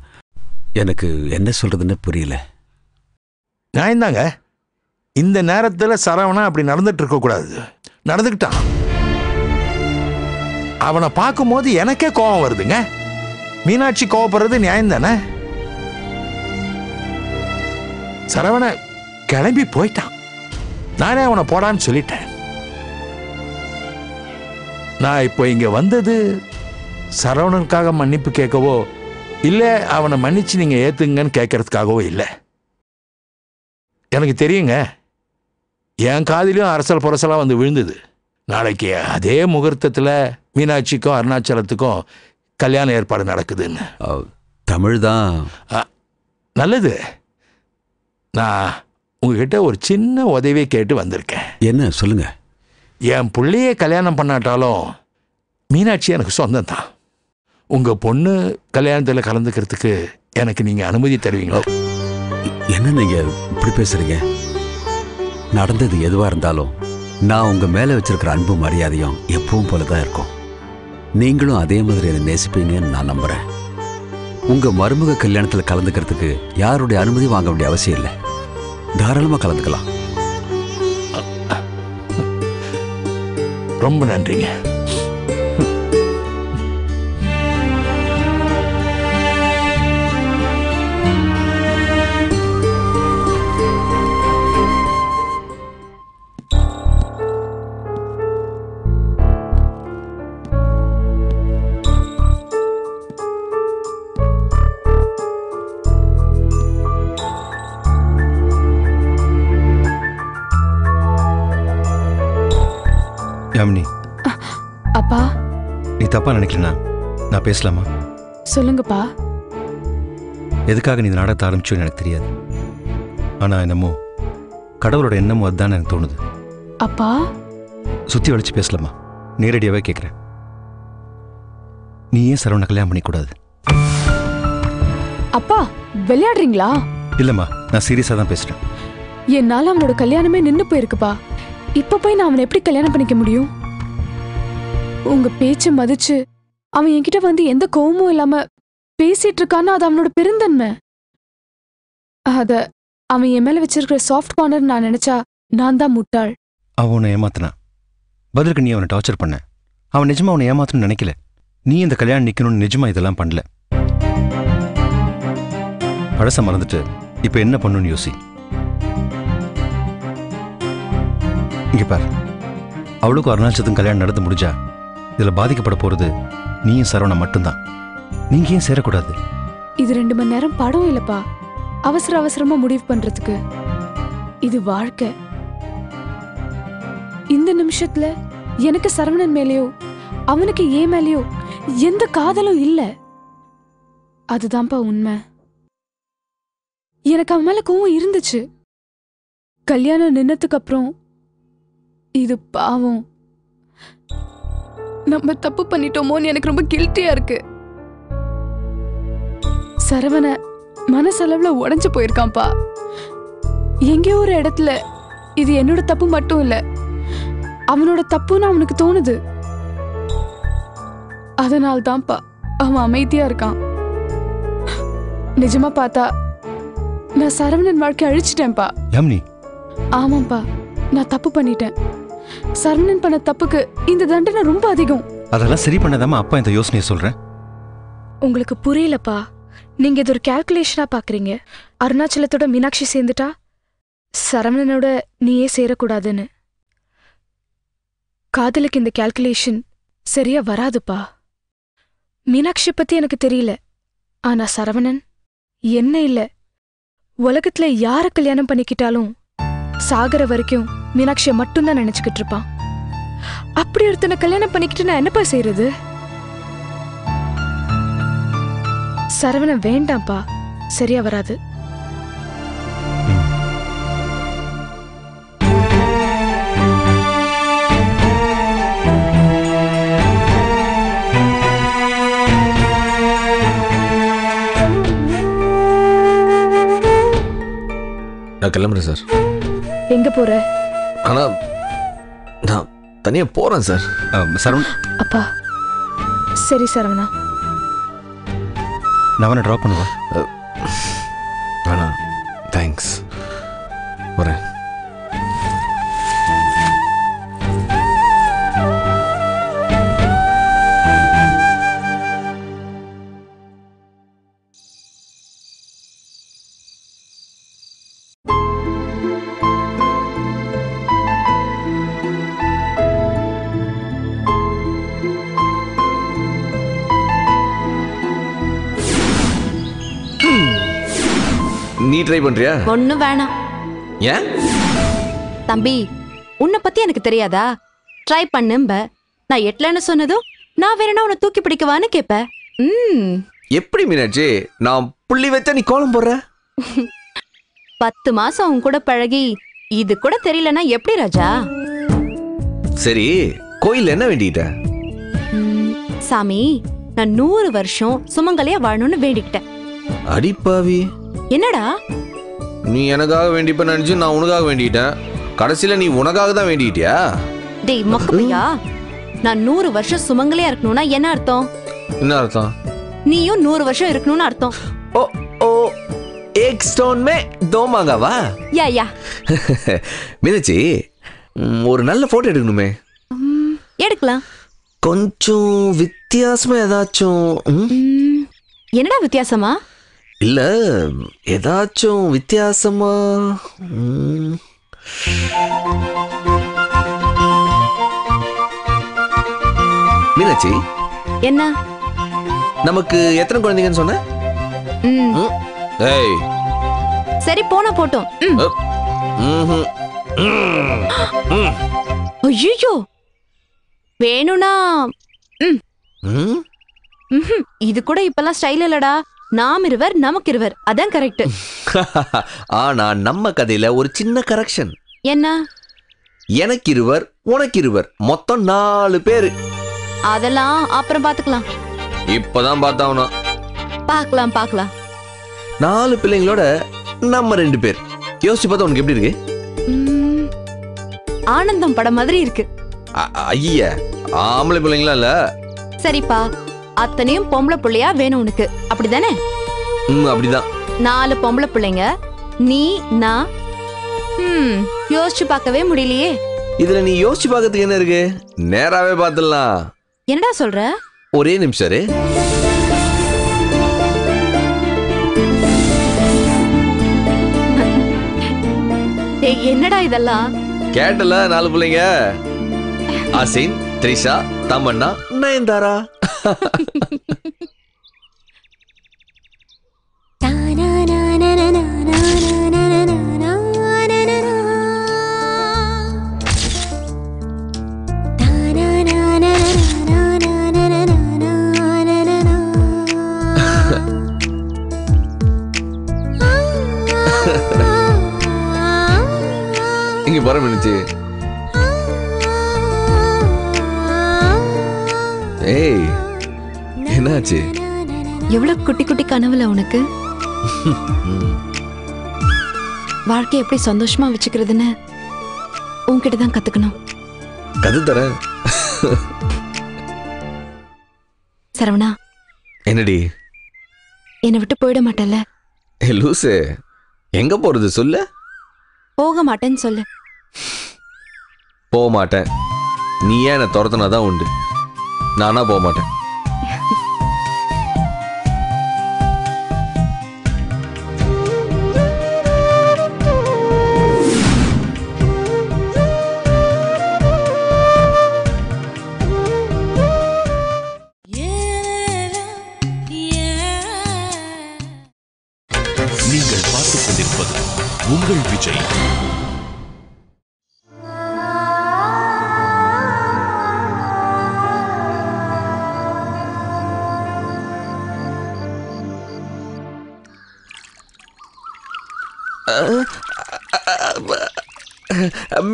எனக்கு என்ன சொல்றதுன்னு புரியல. நியாயம்தாங்க இந்த நேரத்தில் சரவணா அப்படி நடந்துட்டு இருக்க கூடாது. நடந்துக்கிட்டான். அவனை பார்க்கும்போது எனக்கே கோபம் வருதுங்க. மீனாட்சி கோவப்படுறது நியாயம் தானே சரவண கிளம்பி போயிட்டான். நானே அவனை போடான்னு சொல்லிட்டேன். நான் இப்போ இங்க வந்தது சரவணனுக்காக மன்னிப்பு கேட்கவோ இல்ல அவனை மன்னிச்சு நீங்க ஏத்துங்கன்னு கேட்கறதுக்காகவோ இல்லை. எனக்கு தெரியுங்க என் காதிலும் அரசல் புரசலாக வந்து விழுந்தது. நாளைக்கு அதே முகூர்த்தத்தில் மீனாட்சிக்கும் அருணாச்சலத்துக்கும் கல்யாண ஏற்பாடு நடக்குதுன்னு. தமிழ் தான். நல்லது. நான் உங்ககிட்ட ஒரு சின்ன உதவியை கேட்டு வந்திருக்கேன். என்ன சொல்லுங்க. என் பிள்ளைய கல்யாணம் பண்ணாட்டாலும் மீனாட்சி எனக்கு சொந்தம் தான் உங்க பொண்ணு கல்யாணத்துல கலந்துக்கிறதுக்கு எனக்கு நீங்க அனுமதி தருவீங்களா? என்ன நீங்க இப்படி பேசுறீங்க? நடந்தது எதுவா இருந்தாலும் நான் உங்க மேல வச்சிருக்கிற அன்பு மரியாதையும் எப்பவும் போலதான் இருக்கும். நீங்களும் அதே மாதிரி என்னை நேசிப்பீங்கன்னு நான் நம்புறேன். உங்க மருமக கல்யாணத்துல கலந்துக்கிறதுக்கு யாருடைய அனுமதி வாங்க வேண்டிய அவசியம் இல்லை. தாராளமா கலந்துக்கலாம். ரொம்ப நன்றிங்க. யாமினி. அப்பா. நீ தப்பா நினைக்கலனா? நான் பேசலாமா? சொல்லுங்கப்பா. எதுக்காக நீ இந்த நாடகத்தை ஆரம்பிச்சோன்னு எனக்கு தெரியாது. ஆனா என்னமோ கடவுளோட எண்ணமும் அதுதான் எனக்கு தோணுது. அப்பா. சுத்தி வளைச்சு பேசலாமா? நேரடியாவே கேட்குறேன் நீ ஏன் சரவண கல்யாணம் பண்ணிக்கூடாது. அப்பா விளையாடுறீங்களா? இல்லைம்மா நான் சீரியஸாக தான் பேசுகிறேன் என்னால அவனோட கல்யாணமே நின்னு போயிருக்குப்பா. இப்ப போய் நான் அவனை எப்படி கல்யாணம் பண்ணிக்க முடியும்? உங்க பேச்ச மதிச்சு அவன் என்கிட்ட வந்து எந்த கோவமும் இல்லாம பேசிட்டு இருக்கான்னு அது அவனோட பெருந்தன்மை. அத அவன் என் மேல வச்சிருக்கிற சாஃப்ட் கார்னர் நான் நினைச்சா நான் தான் முட்டாள். அவன் உன்னை ஏமாத்தினான் பதிலுக்கு நீ அவனை டார்ச்சர் பண்ண. அவன் நிஜமா அவனை ஏமாத்தணும்னு நினைக்கல. நீ இந்த கல்யாணம் நிக்கணும்னு நிஜமா இதெல்லாம் பண்ணல. பழச மறந்துட்டு இப்ப என்ன பண்ணுன்னு யோசி. இங்க பார் அவளுக்கும் அருணாச்சலத்துக்கும் கல்யாணம் நடந்து முடிஞ்சா இதுல பாதிக்கப்பட போறது நீயும் சரவணா மட்டும்தான். நீங்க ஏன் சேரக்கூடாது? இது ரெண்டு மணி நேரம் படம் இல்லப்பா. அவசர அவசரமா முடிவு பண்றதுக்கு. இது வாழ்க்கை. இந்த நிமிஷத்துல எனக்கு சரவணன் மேலேயோ அவனுக்கு ஏன் மேலேயோ எந்த காதலும் இல்ல. அதுதான்ப்பா உண்மை. எனக்கு அவன் மேல கோவம் இருந்துச்சு. கல்யாணம் நின்னதுக்கு அப்புறம் இது பாவம். நம்ம தப்பு பண்ணிட்டோமோன்னு எனக்கு ரொம்ப கில்ட்டியா இருக்கு. சரவண மனசளவுல உடைஞ்சு போயிருக்கான்ப்பா எங்கேயோ ஒரு இடத்துல இது என்னோட தப்பு மட்டும் இல்ல அவனோட தப்புன்னு அவனுக்கு தோணுது. அதனால தான்ப்பா அவன் அமைதியா இருக்கான். நிஜமா பார்த்தா நான் சரவணன் வாழ்க்கை அழிச்சிட்டேன்ப்பா யாமினி. ஆமாப்பா நான் தப்பு பண்ணிட்டேன். சரவணன் பண்ண தப்புக்கு இந்த தண்டனை ரொம்ப அதிகம். அதெல்லாம் சரி பண்ணதாம அப்பா இந்த யோசனையை சொல்றேன். உங்களுக்கு புரியலப்பா. நீங்க இது ஒரு கால்குலேஷனா பாக்குறீங்க. அருணாச்சலத்தோட மீனாட்சி சேர்ந்துட்டா? சரவணனோட நீயே சேரக்கூடாதுன்னு. காதலுக்கு இந்த கால்குலேஷன் சரியா வராதுப்பா. மீனாட்சி பத்தி எனக்கு தெரியல. ஆனா சரவணன் என்ன இல்ல. உலகத்துல யார கல்யாணம் பண்ணிக்கிட்டாலும் சாகர வரைக்கும் மீனாட்சிய மட்டும்தான் நினைச்சுக்கிட்டு இருப்பான். அப்படி ஒருத்தனை கல்யாணம் பண்ணிக்கிட்டு நான் என்னப்பா செய்யறது சரவணன் வேண்டாம்ப்பா. சரியா வராது. நான் கிளம்புறேன் சார். எங்க போற? ஆனா நான் தனியா போறேன் சார். சரவண். அப்பா சரி சரவணா. நான் அவனை ட்ராப் பண்ணுவா. பண்றியா ஒன்னும் வேணாம். ஏன்? தம்பி உன்னை பத்தி எனக்கு தெரியாதா? ட்ரை பண்ணும்ப. நான் எட்லன்னு சொன்னதும் நான் வேறனா உன்னை தூக்கி பிடிக்கவான்னு கேப்ப. ம். எப்படி மீனாட்சி? நான் புள்ளி வச்சா நீ கோலம் போடுற? பத்து மாசம் உன் கூட பழகி இது கூட தெரியலனா எப்படி ராஜா? சரி கோயில் என்ன வேண்டிக்கிட்ட? சாமி நான் நூறு வருஷம் சுமங்கலியா வாழணும்னு வேண்டிக்கிட்டேன். அடிப்பாவி. என்னடா? நீ எனக்காக வேண்டிப்ப நினைச்சு நான் உனக்காக வேண்டிக்கிட்டேன் கடைசியில நீ உனக்காக தான் வேண்டிக்கிட்டியா டேய் மக்குமையா நான் நூறு வருஷம் சுமங்கலியா இருக்கணும்னா என்ன அர்த்தம்? என்ன அர்த்தம்? நீயும் நூறு வருஷம் இருக்கணும்னு அர்த்தம். ஓ ஓ ஏக் ஸ்டோன் மே மாங்காவா யா யா. மீனாட்சி ம், ஒரு நல்ல போட்டோ எடுக்கணுமே. எடுக்கலாம். கொஞ்சம் வித்தியாசமா ஏதாச்சும் என்னடா வித்தியாசமா? இல்ல ஏதாச்சும் வித்தியாசமா. மீனாட்சி என்ன நமக்கு எத்தனை குழந்தைங்கன்னு சொன்ன ம், ம்? ஏய் சரி போனா போட்டோம் ம். ம்ஹும். ம். ஐயோ வேணும்னா ம், ம்? ம்ஹும். இது கூட இப்பெல்லாம் ஸ்டைல் இல்லடா நாம் இருவர் நமக்கு இருவர் அதான் கரெக்ட் ஆனா நம்ம கதையில ஒரு சின்ன கரெக்ஷன் என்ன? எனக்கு இருவர் உனக்கு இருவர் மொத்தம் நாலு பேரு. அதெல்லாம் அப்புறம் பாத்துக்கலாம் இப்பதான் பார்த்தாவணும். பார்க்கலாம் பார்க்கலாம். நாலு பிள்ளைங்களோட நம்ம ரெண்டு பேர். யோசிச்சு பார்த்தா உனக்கு எப்படி இருக்கு? ஆனந்தம் படம் மாதிரி இருக்கு. ஐய ஆம்பளை பிள்ளைங்களா இல்ல? சரிப்பா. அத்தனையும் பொம்பளை பிள்ளையா வேணும் உனக்கு. அப்படிதானே? அப்படிதான். நாலு பொம்பளை பிள்ளைங்க. நீ நான். ம் யோசிச்சு பார்க்கவே முடியலையே. இதுல நீ யோசிச்சு பார்க்கறதுக்கு என்ன இருக்கு? நேராவே பார்த்துடலாம். என்னடா சொல்ற? ஒரே நிமிஷம். ஏய் என்னடா இதெல்லாம்? கேட்டல நாலு பிள்ளைங்க. அசின் த்ரிஷா தமன்னா? நயன்தாரா? இங்க வர மினிச்சு ஏய் என்னாச்சு? எவ்வளவு குட்டி குட்டி கனவுல உனக்கு? ம். வாழ்க்கையை எப்படி சந்தோஷமா வச்சுக்கிறதுன்னு உன்கிட்ட தான் கத்துக்கணும். கத்து தரேன். சரவணா. என்னடி? என்னை விட்டு போயிட மாட்டல்ல? ஏய், லூசு. எங்க போறது சொல்லு? போக மாட்டேன்னு சொல்லு. போக மாட்டேன். நீ ஏன் என்னை துரத்துனாதான் உண்டு? நானா போக மாட்டேன்.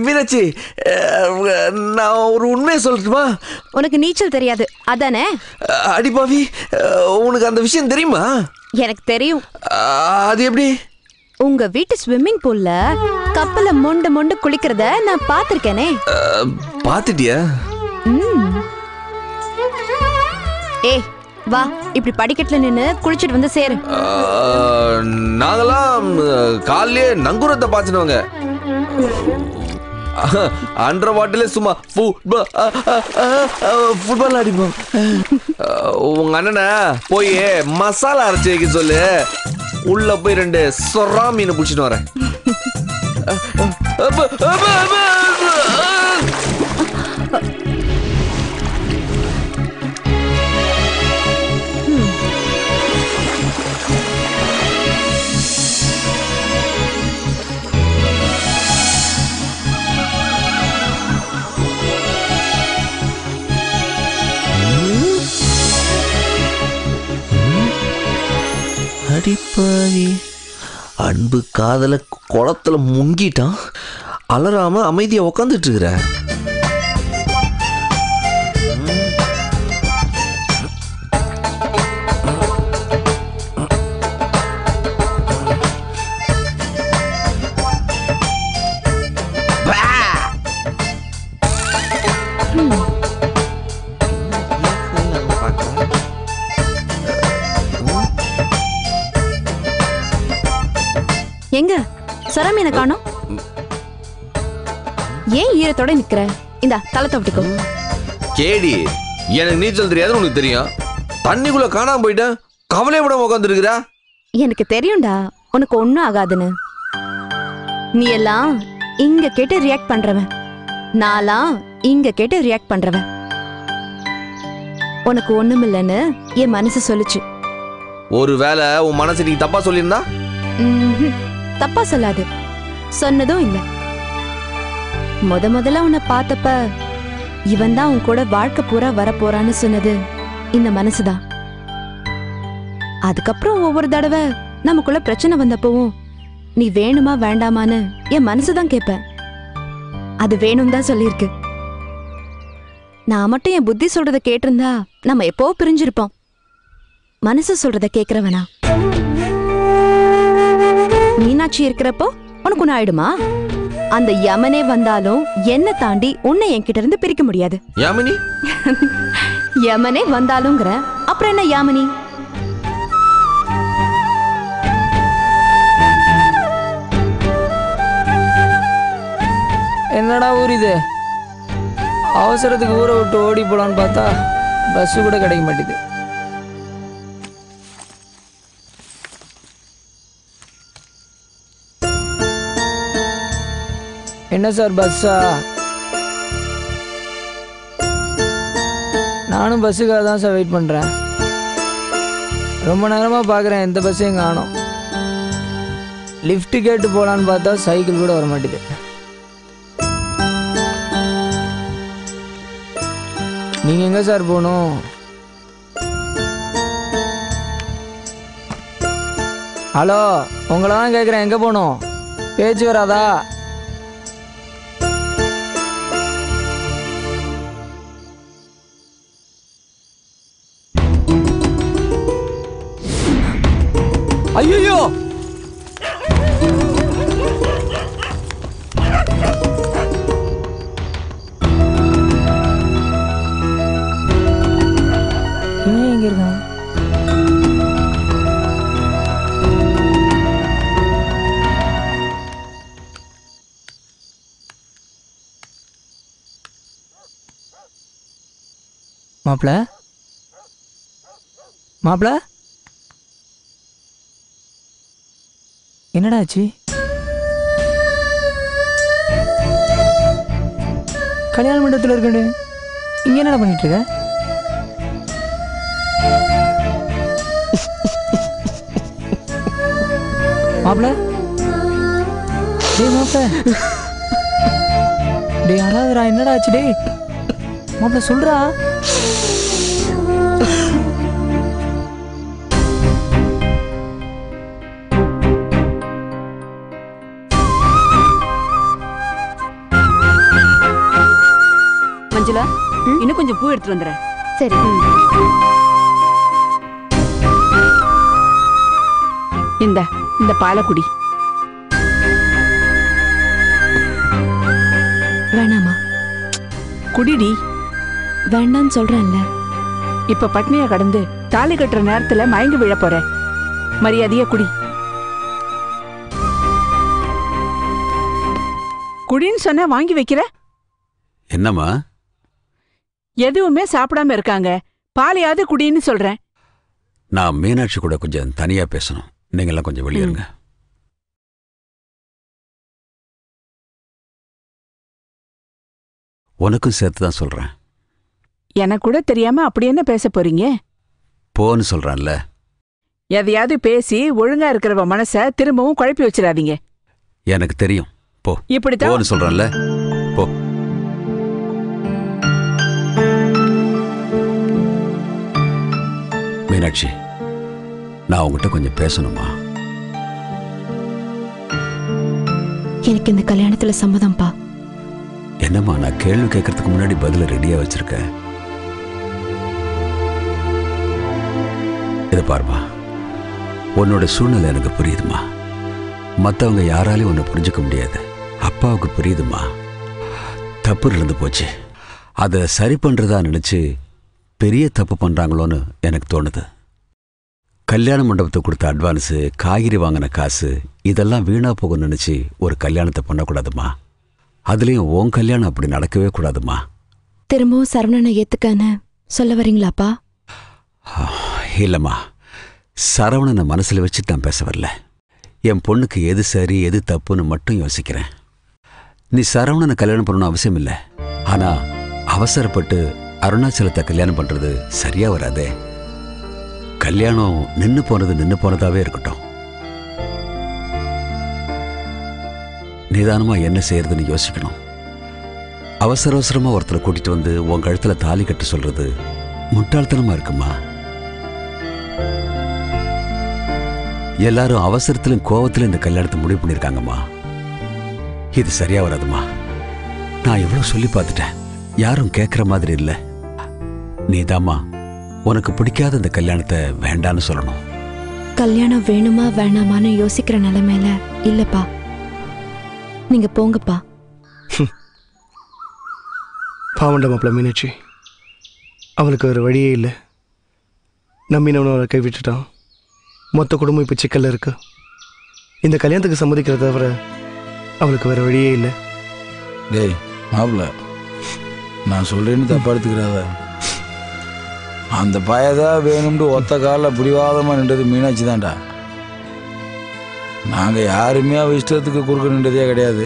மீனாட்சி நான் ஒரு உண்மையை சொல்லட்டுமா? உனக்கு நீச்சல் தெரியாது அதானே? அடிப்பாவி உனக்கு அந்த விஷயம் தெரியுமா? எனக்கு தெரியும். அது எப்படி? உங்க வீட்டு ஸ்விம்மிங் பூல்ல கப்பல மொண்டு மொண்டு குளிக்கிறத நான் பாத்திருக்கேனே ம். ஏய் வா இப்படி படிக்கட்டுல நின்னு குளிச்சிட்டு வந்து சேரு. அஹ், காலையிலே நங்குரத்தை பார்த்துனவங்க அண்டர் வாட்டிலே சும்மா ஃபுட்பால் ஃபுட்பால் அடிப்போம் உங்க அண்ணனை போய் மசாலா அரைச்சி வைக்க சொல்லு. உள்ள போய் ரெண்டு சொரா மீன் பிடிச்சிட்டு வரேன். அடிப்பாவி அன்பு காதல குளத்துல முங்கிட்டான். அலறாம அமைதியா உக்காந்துட்டு இருக்கிற எங்க? சரமீனை காணோம். ஏன் ஈரத்தோட நிக்கிற? இந்தா தலை தவிட்டுக்கோ. கேடி எனக்கு நீச்சல் தெரியாதுன்னு உனக்கு தெரியும். தண்ணிக்குள்ள காணாம போயிட்டேன். கவலைப்பட உட்காந்துருக்குறா எனக்கு தெரியும்டா. உனக்கு ஒன்றும் ஆகாதுன்னு. நீ எல்லாம் இங்க கேட்டு ரியாக்ட் பண்றவன். நான்லாம் இங்க கேட்டு ரியாக்ட் பண்றவன். உனக்கு ஒண்ணுமில்லைன்னு என் மனசு சொல்லுச்சு. ஒருவேளை உன் மனசு நீ தப்பா சொல்லியிருந்தா. தப்பா சொல்லாது. சொன்னதும் இல்ல. முத முதல்ல உன்னை பார்த்தப்ப இவன் தான் உன் கூட வாழ்க்கை பூரா வரப்போறான்னு சொன்னது இந்த மனசுதான். அதுக்கப்புறம் ஒவ்வொரு தடவை நமக்குள்ள பிரச்சனை வந்தப்பவும் நீ வேணுமா வேண்டாமான்னு என் மனசுதான் கேட்பேன். அது வேணும் தான் சொல்லியிருக்கு. நான் மட்டும் என் புத்தி சொல்றத கேட்டிருந்தா நம்ம எப்போ பிரிஞ்சிருப்போம். மனசு சொல்றத கேக்குறவனா மீனாட்சி இருக்கிறப்போ உனக்கு ஒண்ணு ஆயிடுமா? அந்த யமனே வந்தாலும் என்ன தாண்டி உன்னை என்கிட்ட இருந்து பிரிக்க முடியாது. யாமினி? யமனே வந்தாலுங்கிற அப்புறம் என்ன யாமினி? என்னடா ஊர் இது? அவசரத்துக்கு ஊரை விட்டு ஓடி போலான்னு பார்த்தா பஸ்ஸு கூட கிடைக்க மாட்டேது என்ன சார் பஸ்ஸா நானும் பஸ்ஸுக்காக தான் சார் வெயிட் பண்ணுறேன் ரொம்ப நேரமாக பார்க்குறேன் எந்த பஸ்ஸையும் காணும். லிஃப்ட் கேட்டு போகலான்னு பார்த்தா சைக்கிள் கூட வர மாட்டேது நீங்கள் எங்கே சார் போகணும்? ஹலோ உங்களை தான் கேட்குறேன் எங்கே போகணும்? பேச்சு வராதா? மாப்பிள மாப்பிள என்னடா ஆச்சு? கல்யாண மண்டபத்தில் இருக்கண்டு இங்கே என்னடா பண்ணிட்டு இருக்க மாப்பிள டேய் மாப்பிள டேய் அழாதடா என்னடா ஆச்சு டேய்? மாப்பிள சொல்றா. மஞ்சுளா இன்னும் கொஞ்சம் பூ எடுத்துட்டு வந்துடுறேன் சரி. இந்த இந்த பாலை குடி வேணாமா? குடிடி வேண்டான்னு சொல்றேன்ல. இப்ப பட்னியா கடந்து தாலி கட்டுற நேரத்துல மயங்கி விழ போற மரியாதையா குடி. குடின்னு சொன்னா வாங்கி வைக்கிற? என்னம்மா? எதுவுமே சாப்பிடாம இருக்காங்க. பாலையாவது குடின்னு சொல்றேன். நான் மீனாட்சி கூட கொஞ்சம் தனியா பேசணும். நீங்கெல்லாம் கொஞ்சம் வெளியே இருங்க. உனக்கும் சேர்த்து தான் சொல்றேன். எனக்கு கூட தெரியாம அப்படி என்ன பேச போறீங்க? போன்னு சொல்றேன்ல. எதையாவது பேசி ஒழுங்கா இருக்கிறவ மனச திரும்பவும் குழப்பி வச்சிடாதீங்க. எனக்கு தெரியும். போ. இப்படித்தான் போன்னு சொல்றேன்ல. போ. மீனாட்சி நான் உங்ககிட்ட கொஞ்சம் பேசணுமா? எனக்கு இந்த கல்யாணத்துல சம்மதம்ப்பா. என்னம்மா நான் கேள்வி கேட்கறதுக்கு முன்னாடி பதில ரெடியா வச்சிருக்கேன். இதை பாருமா. உன்னோட சூழ்நிலை எனக்கு புரியுதுமா. மற்றவங்க யாராலையும் உன்னை புரிஞ்சுக்க முடியாது. அப்பாவுக்கு புரியுதுமா. தப்பு நடந்து போச்சு. அதை சரி பண்றதா நினைச்சு பெரிய தப்பு பண்றாங்களோன்னு எனக்கு தோணுது. கல்யாண மண்டபத்துக்கு கொடுத்த அட்வான்ஸு காய்கறி வாங்கின காசு இதெல்லாம் வீணா போகும் நினச்சி ஒரு கல்யாணத்தை பண்ணக்கூடாதுமா. அதுலேயும் உன் கல்யாணம் அப்படி நடக்கவே கூடாதுமா. திரும்பவும் சரவணனை ஏத்துக்கன்னு சொல்ல வரீங்களாப்பா? இல்லைம்மா சரவணனை மனசில் வச்சு நான் பேச வரல. என் பொண்ணுக்கு எது சரி எது தப்புன்னு மட்டும் யோசிக்கிறேன். நீ சரவணனை கல்யாணம் பண்ணணும் அவசியம் இல்லை. ஆனால் அவசரப்பட்டு அருணாச்சலத்தை கல்யாணம் பண்ணுறது சரியா வராதே. கல்யாணம் நின்று போனது நின்று போனதாவே இருக்கட்டும். நிதானமாக என்ன செய்யறதுன்னு யோசிக்கணும். அவசர அவசரமாக ஒருத்தரை கூட்டிட்டு வந்து உன் கழுத்தில் தாலி கட்ட சொல்றது முட்டாள்தனமா இருக்குமா? எல்லாரும் அவசரத்திலும் கோவத்திலும் இந்த கல்யாணத்தை முடிவு பண்ணியிருக்காங்கம்மா. இது சரியா வராதுமா நான் எவ்வளவு சொல்லி பார்த்துட்டேன். யாரும் கேட்குற மாதிரி இல்லை. நீதாம்மா உனக்கு பிடிக்காத இந்த கல்யாணத்தை வேண்டான்னு சொல்லணும். கல்யாணம் வேணுமா வேணாமான்னு யோசிக்கிற நிலைமையில இல்லப்பா. நீங்க போங்கப்பா. பாவண்ட மாப்பிள்ள மீனாட்சி அவளுக்கு வேறு வழியே இல்லை. நம்பினவனை அவளை கைவிட்டுட்டான் மொத்த குடும்பம் இப்போ சிக்கலில் இருக்கு. இந்த கல்யாணத்துக்கு சம்மதிக்கிறத தவிர அவளுக்கு வேறு வழியே இல்லை. டேய் மாப்பிள்ள நான் சொல்றேன்னு தப்பா எடுத்துக்கிறாத. அந்த பயதான் வேணும்னு ஒத்த காலில் பிடிவாதமாக நின்றது மீனாட்சி தான்டா. நாங்கள் யாருமே அவ இஷ்டத்துக்கு குறுக்க நின்றதே கிடையாது.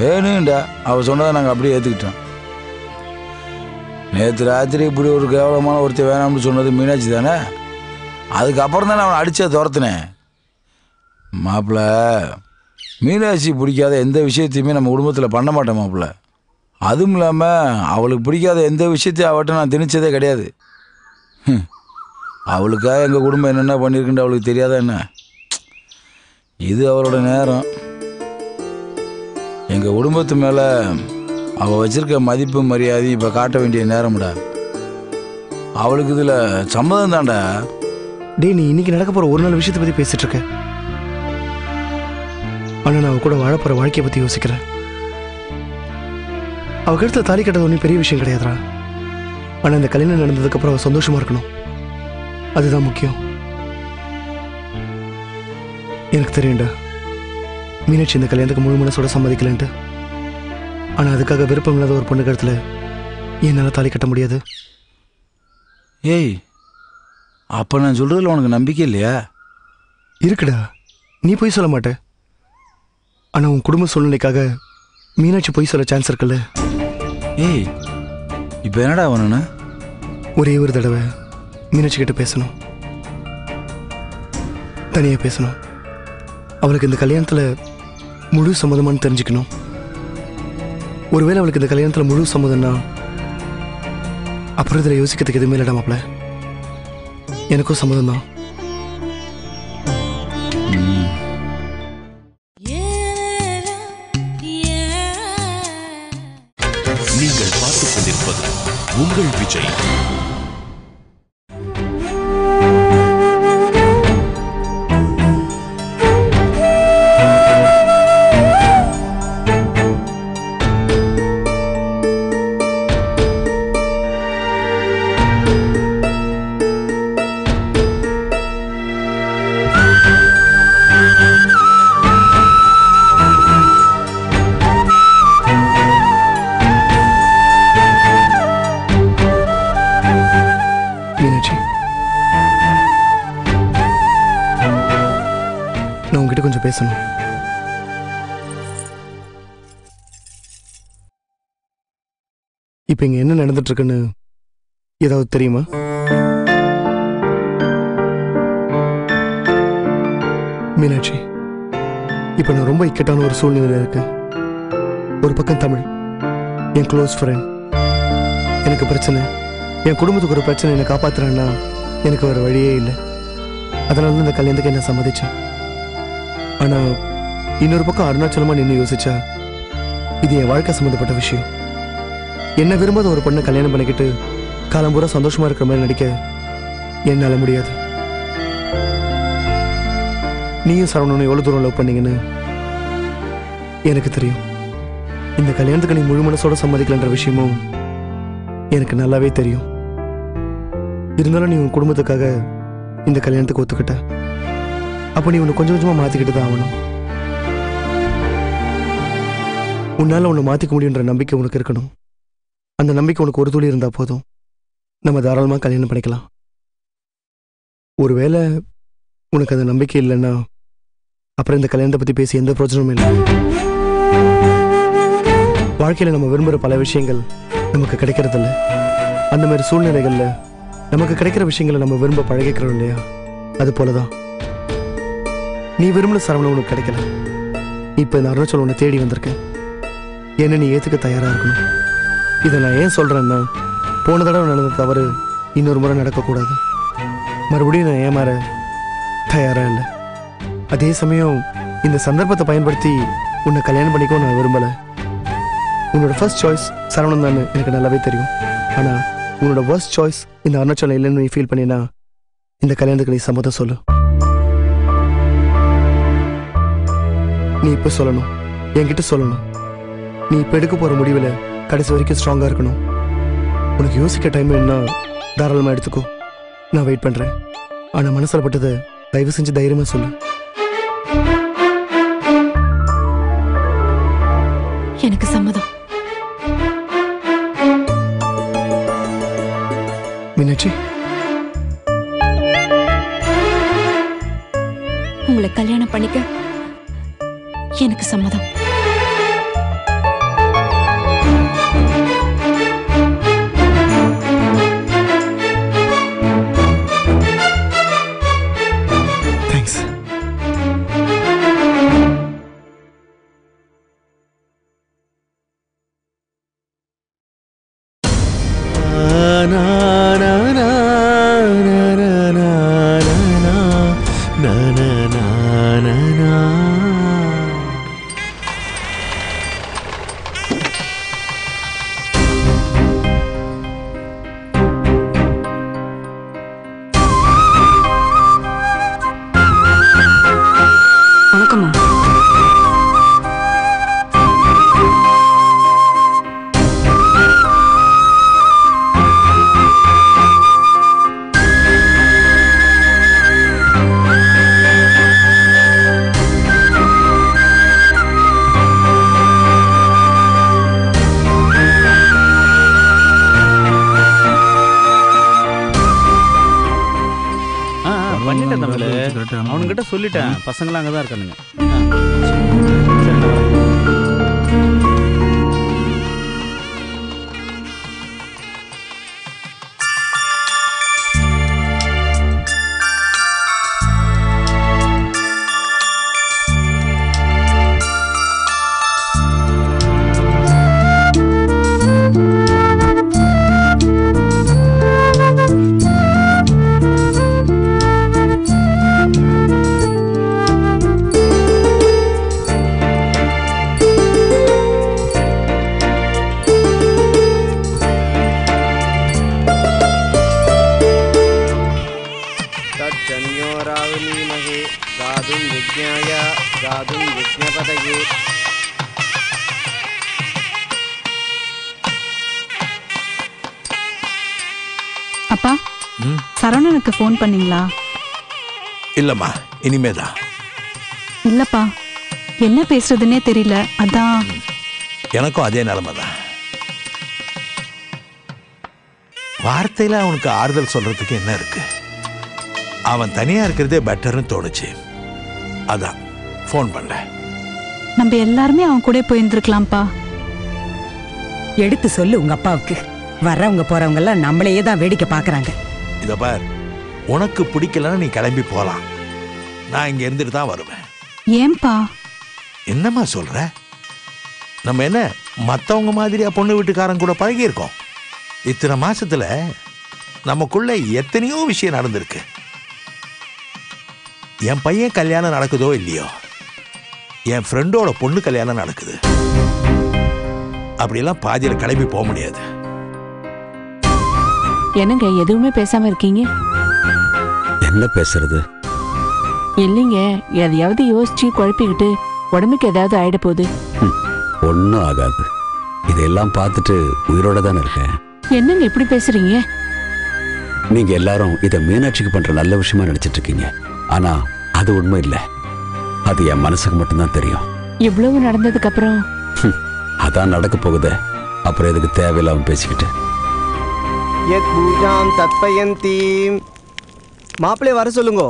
வேணும்டா அவ சொன்னதை நாங்கள் அப்படியே ஏற்றுக்கிட்டோம் நேற்று ராத்திரி இப்படி ஒரு கேவலமான ஒருத்தர் வேணாம்னு சொன்னது மீனாட்சி தானே? அதுக்கப்புறம் தானே அவனை அடித்தே துரத்துனேன் மாப்பிள்ள மீனாட்சி பிடிக்காத எந்த விஷயத்தையுமே நம்ம குடும்பத்தில் பண்ண மாட்டோம் மாப்பிள்ள அதுவும் இல்லாமல் அவளுக்கு பிடிக்காத எந்த விஷயத்தையும் அவட்ட நான் திணிச்சதே கிடையாது. அவளுக்காக எங்கள் குடும்பம் என்னென்ன பண்ணியிருக்குன்னு அவளுக்கு தெரியாத என்ன? இது அவளோட நேரம். எங்கள் குடும்பத்து மேலே அவள் வச்சிருக்க மதிப்பு மரியாதையும் இப்போ காட்ட வேண்டிய நேரம்டா. அவளுக்கு இதில் சம்மதம் தான்டா. டேய் நீ இன்னைக்கு நடக்க போற ஒரு நாள் விஷயத்தை பத்தி பேசிட்டு இருக்க. ஆனா நான் அவ கூட வாழ போற வாழ்க்கையை பத்தி யோசிக்கிறேன். அவ கழுத்துல தாலி கட்டது ஒன்றும் பெரிய விஷயம் கிடையாதுடா. ஆனா இந்த கல்யாணம் நடந்ததுக்கு அப்புறம் சந்தோஷமா இருக்கணும். அதுதான் முக்கியம். எனக்கு தெரியும்டா. மீனாட்சி இந்த கல்யாணத்துக்கு முழு மனசோட சம்மதிக்கலன்ட்டு. ஆனா அதுக்காக விருப்பம் இல்லாத ஒரு பொண்ணு கழுத்துல என்னால தாலி கட்ட முடியாது. ஏய் அப்போ நான் சொல்கிறதுல உனக்கு நம்பிக்கை இல்லையா? இருக்குடா. நீ பொய் சொல்ல மாட்ட. ஆனா உன் குடும்ப சூழ்நிலைக்காக மீனாட்சி பொய் சொல்ல சான்ஸ் இருக்குல்ல. ஏய் இப்போ என்னடா வேணும்னா? ஒரே ஒரு தடவை மீனாட்சி கிட்ட பேசணும். தனியா பேசணும். அவளுக்கு இந்த கல்யாணத்துல முழு சம்மதமான்னு தெரிஞ்சுக்கணும். ஒருவேளை அவளுக்கு இந்த கல்யாணத்தில் முழு சம்மதம்னா அப்புறம் இதில் யோசிக்கிறதுக்கு எதுவுமே இல்லைடா மாப்பிள்ள எனக்கும் சம்மதம் தான் நான் உங்ககிட்ட கொஞ்சம் பேசணும். இப்போ இங்க என்ன நடந்துட்டு இருக்குன்னு ஏதாவது தெரியுமா? மீனாட்சி இப்போ நான் ரொம்ப இக்கட்டான ஒரு சூழ்நிலையில் இருக்கேன். ஒரு பக்கம் தமிழ் என் க்ளோஸ் ஃப்ரெண்ட் எனக்கு பிரச்சனை. என் குடும்பத்துக்கு ஒரு பிரச்சனை என்னை காப்பாத்துறேன்னா எனக்கு வேறு வழியே இல்லை. அதனால தான் இந்த கல்யாணத்துக்கு என்ன சம்மதிச்சேன். ஆனால் இன்னொரு பக்கம் அருணாச்சலமாக நின்று யோசிச்சா இது என் வாழ்க்கை சம்மந்தப்பட்ட விஷயம். என்ன விரும்பாத ஒரு பொண்ணை கல்யாணம் பண்ணிக்கிட்டு காலம்பூரா சந்தோஷமா இருக்கிற மாதிரி நடிக்க என்னால் முடியாது. நீயும் சரவணனும் எவ்வளோ தூரம் லவ் பண்ணீங்கன்னு எனக்கு தெரியும். இந்த கல்யாணத்துக்கு நீ முழு மனசோட சம்மதிக்கலன்ற விஷயமும் எனக்கு நல்லாவே தெரியும். இருந்தாலும் நீ உன் குடும்பத்துக்காக இந்த கல்யாணத்துக்கு ஒத்துக்கிட்ட. அப்போ நீ உன்னை கொஞ்சம் கொஞ்சமாக மாற்றிக்கிட்டு தான் ஆகணும். உன்னால் உன்னை மாற்றிக்க முடியுன்ற நம்பிக்கை உனக்கு இருக்கணும். அந்த நம்பிக்கை உனக்கு ஒரு துளி இருந்தால் போதும். நம்ம தாராளமாக கல்யாணம் பண்ணிக்கலாம். ஒருவேளை உனக்கு அந்த நம்பிக்கை இல்லைன்னா அப்புறம் இந்த கல்யாணத்தை பற்றி பேசி எந்த பிரயோஜனமும் இல்லை. வாழ்க்கையில் நம்ம விரும்புகிற பல விஷயங்கள் நமக்கு கிடைக்கிறதில்ல. அந்த மாதிரி சூழ்நிலைகளில் நமக்கு கிடைக்கிற விஷயங்களை நம்ம விரும்ப பழகிக்கிறோம் இல்லையா? அது போல தான் நீ விரும்பின சரவணம் உனக்கு கிடைக்கல. இப்போ இந்த அருணாச்சல் உன்னை தேடி வந்திருக்கேன். என்ன நீ ஏற்றுக்க தயாராக இருக்கணும். இதை நான் ஏன் சொல்கிறேன்னா போன தடவை நடந்த தவறு இன்னொரு முறை நடக்கக்கூடாது. மறுபடியும் நான் ஏமாற தயாராக இல்லை. அதே சமயம் இந்த சந்தர்ப்பத்தை பயன்படுத்தி உன்னை கல்யாணம் பண்ணிக்கவும் நான் விரும்பலை. உன்னோட ஃபர்ஸ்ட் சாய்ஸ் சரவணம் தான் எனக்கு நல்லாவே தெரியும். ஆனால் உன்னோட ஃபர்ஸ்ட் சாய்ஸ் இந்த அருணாச்சலம் இல்லைன்னு நீ ஃபீல் பண்ணினா இந்த கல்யாணத்துக்கு நீ சம்மதம் சொல்லு. நீ இப்போ சொல்லணும். என்கிட்ட சொல்லணும். நீ இப்போ எடுக்க போகிற முடிவில் கடைசி வரைக்கும் ஸ்ட்ராங்காக இருக்கணும். உனக்கு யோசிக்க டைம் என்ன தாராளமாக எடுத்துக்கோ. நான் வெயிட் பண்ணுறேன் ஆனால் மனசில் பட்டதை தயவு செஞ்சு தைரியமாக சொல்லு. எனக்கு சம்மதம். மீனாட்சி. உங்களை கல்யாணம் பண்ணிக்க எனக்கு சம்மதம். பசங்களாம் அங்கே தான் இருக்கானுங்க. ஃபோன் பண்ணீங்களா? இல்லைம்மா இனிமே தான் இல்லப்பா என்ன பேசுறதுன்னே தெரியல அதான். எனக்கும் அதே நிலைமை தான் வார்த்தையில அவனுக்கு ஆறுதல் சொல்றதுக்கு என்ன இருக்கு? அவன் தனியா இருக்கிறதே பெட்டர்னு தோணுச்சு. அதான் ஃபோன் பண்ணேன் நம்ம எல்லாருமே அவன் கூட போயிருந்துருக்கலாம்ப்பா. எடுத்து சொல்லு உங்க அப்பாவுக்கு. வர்றவங்க போறவங்க எல்லாம் நம்மளையே தான் வேடிக்கை பாக்குறாங்க இத பார். உனக்கு பிடிக்கலன்னா நீ கிளம்பி போலாம். நான் இங்க இருந்துட்டு தான் வருவேன். ஏன்பா? என்னம்மா சொல்ற? நம்ம என்ன மத்தவங்க மாதிரியா பொண்ணு வீட்டுக்காரன் கூட பழகி இருக்கோம் இத்தனை மாசத்துல நமக்குள்ள எத்தனையோ விஷயம் நடந்திருக்கு. என் பையன் கல்யாணம் நடக்குதோ இல்லையோ? என் ஃப்ரெண்டோட பொண்ணு கல்யாணம் நடக்குது. அப்படியெல்லாம் பாதியில கிளம்பி போக முடியாது. என்னங்க எதுவுமே பேசாம இருக்கீங்க? என்ன பேசுறது? இல்லைங்க எதையாவது யோசிச்சு குழப்பிக்கிட்டு உடம்புக்கு ஏதாவது ஆயிட போகுது. ஒன்றும் ஆகாது. இதெல்லாம் பார்த்துட்டு உயிரோட தானே இருக்கேன். என்னங்க இப்படி பேசுறீங்க? நீங்க எல்லாரும் இதை மீனாட்சிக்கு பண்ற நல்ல விஷயமா நினைச்சிட்டு இருக்கீங்க. ஆனா அது உண்மை இல்லை. அது என் மனசுக்கு மட்டும்தான் தெரியும். இவ்வளவு நடந்ததுக்கு அப்புறம்? அதான் நடக்க போகுது. அப்புறம் எதுக்கு தேவையில்லாம பேசிக்கிட்டு. யத் பூஜாம் தத்பயந்தீம். மாப்பிள்ளைய வர சொல்லுங்க.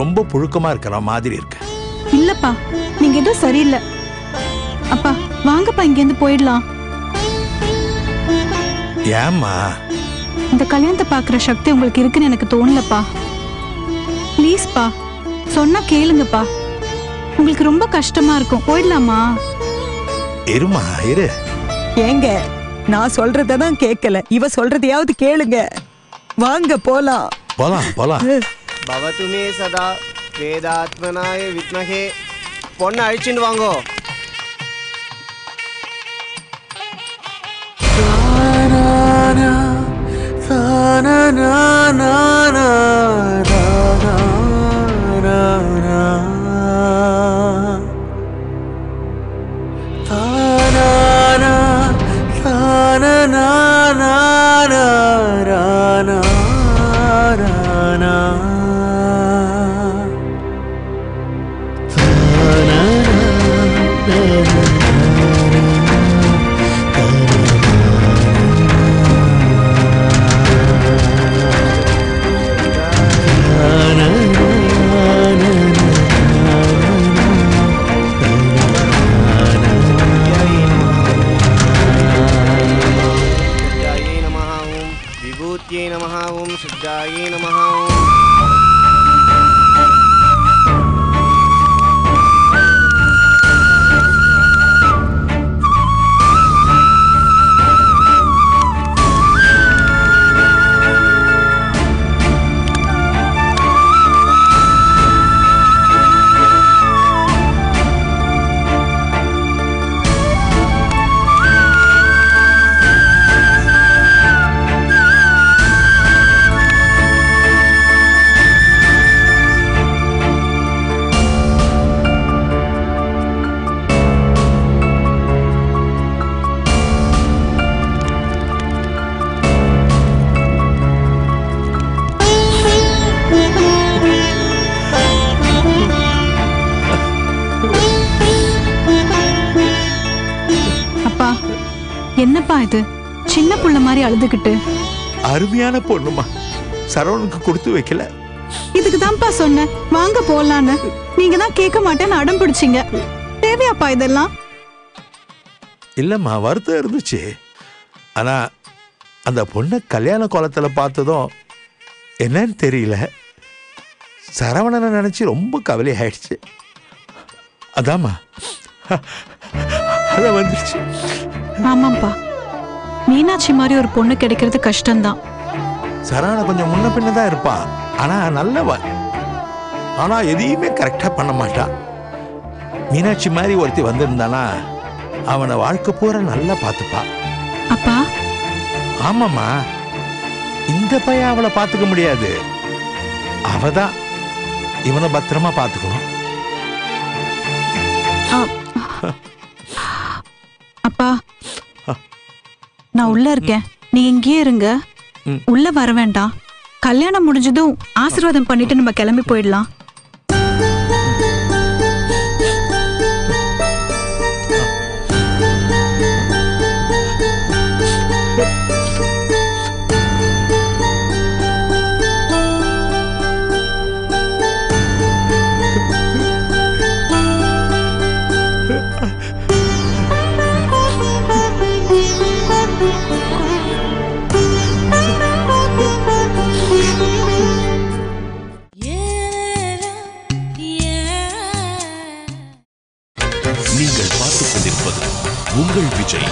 ரொம்ப புழுக்கமா இருக்கிற மாதிரி இருக்கு. இல்லப்பா நீங்க ஏதோ சரியில்லை. அப்பா வாங்கப்பா இங்கேருந்து போயிடலாம். ஏம்மா? இந்த கல்யாணத்தை பார்க்குற சக்தி உங்களுக்கு இருக்குன்னு எனக்கு தோணலப்பா. ப்ளீஸ்ப்பா சொன்னா கேளுங்கப்பா. உங்களுக்கு ரொம்ப கஷ்டமா இருக்கும். போயிடலாமா? இருமா இரு. ஏங்க நான் சொல்றத தான் கேட்கல. இவ சொல்றதையாவது கேளுங்க. வாங்க போலாம். போலாம் போலாம். භවතු මේ සදා වේදාත්මනාය විත්මහේ பொண்ணை அழிச்சுட்டு வாங்கோ na na na na பொண்ணுமா சரவணுக்கு கொடுத்து வைக்கல. இதுக்கு தான்ப்பா சொன்னேன். வாங்க போலான்னு. நீங்க தான் கேட்க மாட்டேன்னு அடம் பிடிச்சீங்க. தேவையாப்பா இதெல்லாம்? இல்லைம்மா வருத்தம் இருந்துச்சு. ஆனா அந்த பொண்ணை கல்யாண கோலத்தில் பார்த்ததும் என்னன்னு தெரியல. சரவணனை நினைச்சு ரொம்ப கவலை ஆயிடுச்சு அதாம்மா அதான் வந்துருச்சு. ஆமாப்பா மீனாட்சி மாதிரி ஒரு பொண்ணு கிடைக்கிறது கஷ்டம்தான். சரவணன் கொஞ்சம் முன்ன பின்ன தான் இருப்பான் ஆனா நல்லவன் ஆனா எதையுமே கரெக்டா பண்ண மாட்டான் மீனாட்சி மாதிரி ஒருத்தி வந்திருந்தானா அவனை வாழ்க்கை பூரா நல்லா பார்த்துப்பா. அப்பா? ஆமாம்மா. இந்த பையன் அவளை பார்த்துக்க முடியாது. அவ தான் இவனை பத்திரமா பார்த்துக்கணும். அப்பா நான் உள்ள இருக்கேன். நீ இங்கேயே இருங்க. உள்ள வர வேண்டாம். கல்யாணம் முடிஞ்சதும் ஆசீர்வாதம் பண்ணிட்டு நம்ம கிளம்பி போயிடலாம். உங்கள் விஜய்.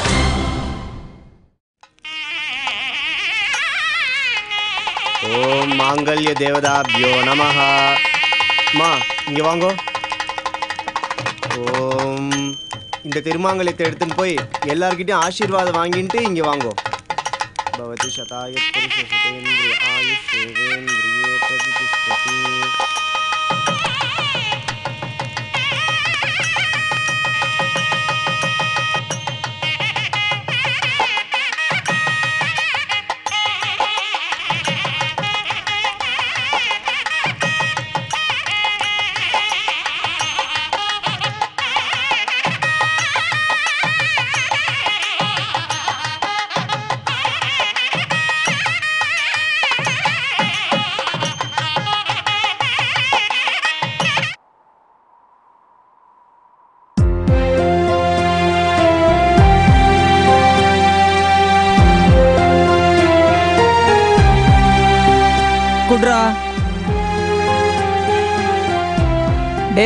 ஓம் மாங்கல்ய தேவதாபியோ நமஹா. மா இங்க வாங்கோ. ஓம் இந்த திருமாங்கல்யத்தை எடுத்துன்னு போய் எல்லார்கிட்டையும் ஆசீர்வாதம் வாங்கிட்டு இங்க வாங்கோ. பவதி சதாயத் புருஷ சுதேந்திர ஆயுஷ்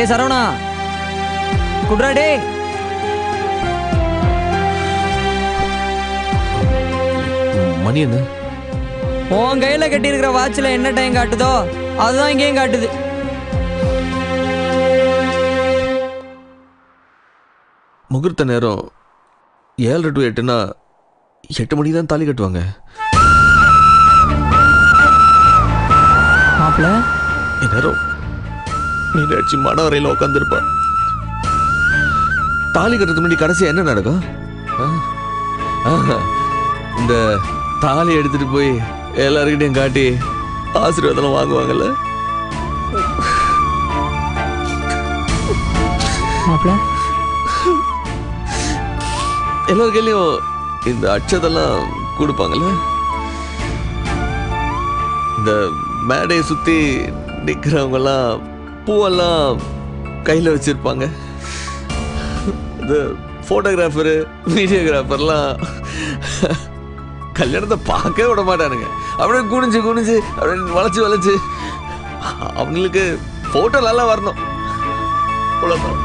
டே சரவணா. குட்ரா டே மணி என்ன? உன் கையில கட்டியிருக்கிற வாட்ச்ல என்ன டைம் காட்டுதோ அதுதான் இங்கேயும் காட்டுது. முகூர்த்த நேரம் ஏழரை டு எட்டுனா எட்டு மணிக்கு தான் தாலி கட்டுவாங்க. மாப்பிள்ள. இந்நேரம் மீனாட்சி மனவரையில் உட்காந்துருப்பா தாலி கட்டுறதுக்கு முன்னாடி கடைசியா என்ன நடக்கும். இந்த தாலி எடுத்துட்டு போய் எல்லாருக்கிட்டையும் காட்டி ஆசீர்வாதம் வாங்குவாங்கல்ல? எல்லார் கையிலையும் இந்த அச்சதெல்லாம் கொடுப்பாங்கல்ல? இந்த மேடையை சுத்தி நிக்கிறவங்கெல்லாம் பூவெல்லாம் கையில் வச்சிருப்பாங்க. இந்த ஃபோட்டோகிராஃபரு வீடியோகிராஃபர்லாம் கல்யாணத்தை பார்க்கவே விட மாட்டானுங்க. அப்படியே குனிஞ்சு குனிஞ்சு அப்படின்னு வளைச்சு வளைச்சு. அவங்களுக்கு ஃபோட்டோ நல்லா வரணும். அவ்வளோதான்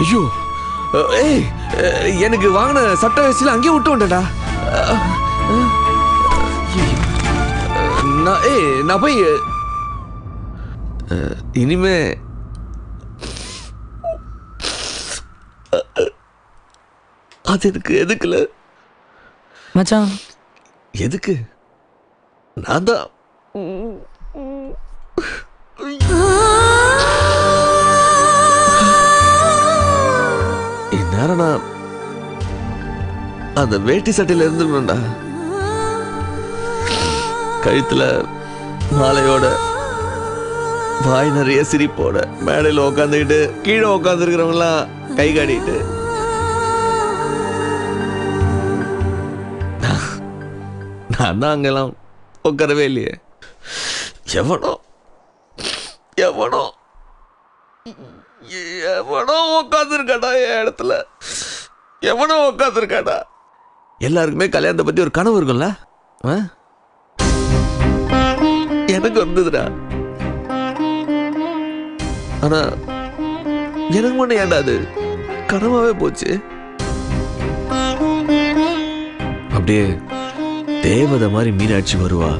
ஐயோ ஏய் எனக்கு வாங்கின சட்ட வயசுல அங்கேயே விட்டு வந்துட்டா நான் ஏய் நான் போய் இனிமே அது எனக்கு எதுக்குல? மச்சான். எதுக்கு? நான் தான். இந்நேரம் நான் அந்த வேட்டி சட்டையில இருந்துடணும்டா கழுத்துல மாலையோட வாய் நிறைய சிரிப்போட மேடையில் உட்காந்துக்கிட்டு கீழே உட்காந்துருக்கிறவங்களாம் கை காட்டிட்டு நான் தான் அங்கெல்லாம் உட்காரவே இல்லையே. எவனோ எவனோ எவனோ உட்காந்துருக்காடா என் இடத்துல. எவனோ உட்காந்துருக்காடா எல்லாருக்குமே கல்யாணத்தை பற்றி ஒரு கனவு இருக்கும்ல? ஆ? எனக்கு வந்ததுடா. ஆனா எனக்கு மட்டும் ஏன்டா அது? கனவாவே போச்சு. அப்படியே தேவதை மாதிரி மீனாட்சி வருவா.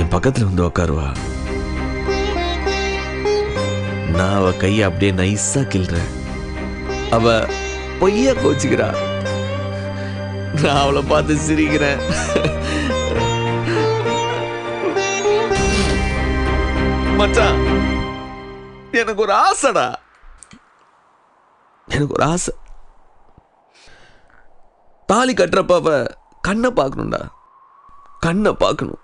என் பக்கத்துல வந்து உட்காருவா நான் அவ கையை அப்படியே நைஸா கிள்றேன். அவ பொய்யா கோச்சுக்கிறா. நான் அவளை பார்த்து சிரிக்கிறேன். மச்சான். எனக்கு ஒரு ஆசைடா. எனக்கு ஒரு ஆசை. தாலி கட்டுறப்ப அவ கண்ணை பார்க்கணும்டா. கண்ணை பார்க்கணும்.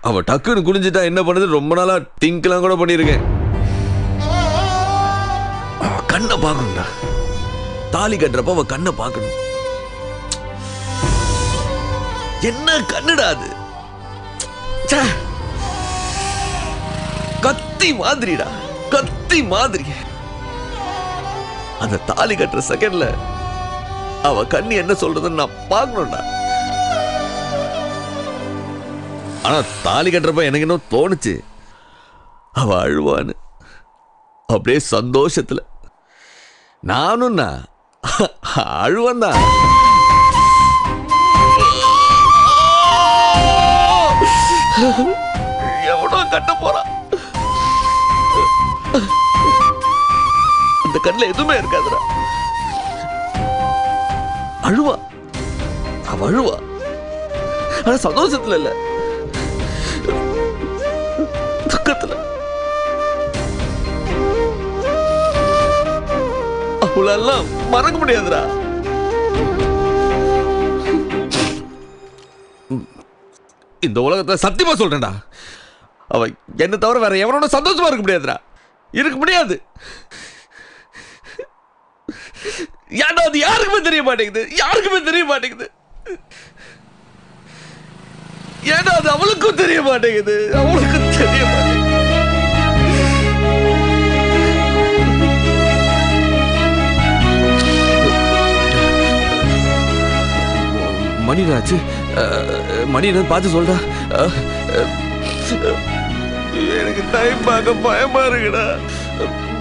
அவ டக்குன்னு குனிஞ்சிட்டா என்ன பண்ணுது? ரொம்ப நாளா திங்க்லாம் கூட பண்ணியிருக்கேன். அவ கண்ணை பார்க்கணும்டா. தாலி கட்டுறப்ப அவ கண்ணை பார்க்கணும். என்ன கண்ணுடா அது? ச்சே. கத்தி மாதிரிடா கத்தி மாதிரி அந்த தாலி கட்டுற செகண்ட்ல அவ கண்ணி என்ன சொல்றதுன்னு நான் பார்க்கணும்டா. ஆனா தாலி கட்டுறப்ப எனக்கு இன்னும் தோணுச்சு. அவ அழுவான்னு. அப்படியே சந்தோஷத்துல. நானும் அழுவந்தா எவ்வளோ கட்ட போறான். அந்த கண்ணில் எதுவுமே இருக்காதுடா. அழுவா. அவ அழுவா. ஆனா சந்தோஷத்துல இல்ல. துக்கத்துல. அவளெல்லாம் மறக்க முடியாதுடா. இந்த உலகத்தை சத்தியமா சொல்றேன்டா. அவ என்ன தவிர வேற எவனோட சந்தோஷமா இருக்க முடியாதுடா. இருக்க முடியாது. ஏன்னா அது யாருக்குமே தெரிய மாட்டேங்குது? யாருக்குமே தெரிய மாட்டேங்குது? ஏன்னா அது அவளுக்கும் தெரிய மாட்டேங்குது? அவளுக்கும் தெரிய மாட்டேங்குது. மணிராஜ் மணி பார்த்து சொல்றா. எனக்கு டைம் பார்க்க பயமா இருக்குடா.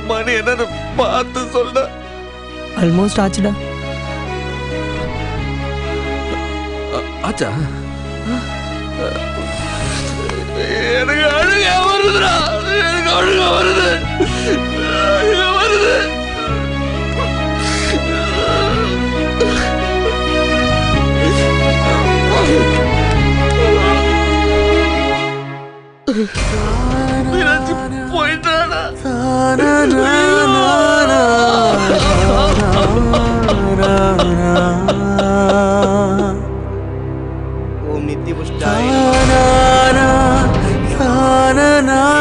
மணி என்னன்னு பார்த்து சொல்றா ஆல்மோஸ்ட் ஆச்சுடா. ஆச்சா? எனக்கு அழுக வருதுடா. எனக்கு அழுக வருது. வருது. போயிட்டாடா ஓம் நித்தி புஷ்டாய போயிட்டாடா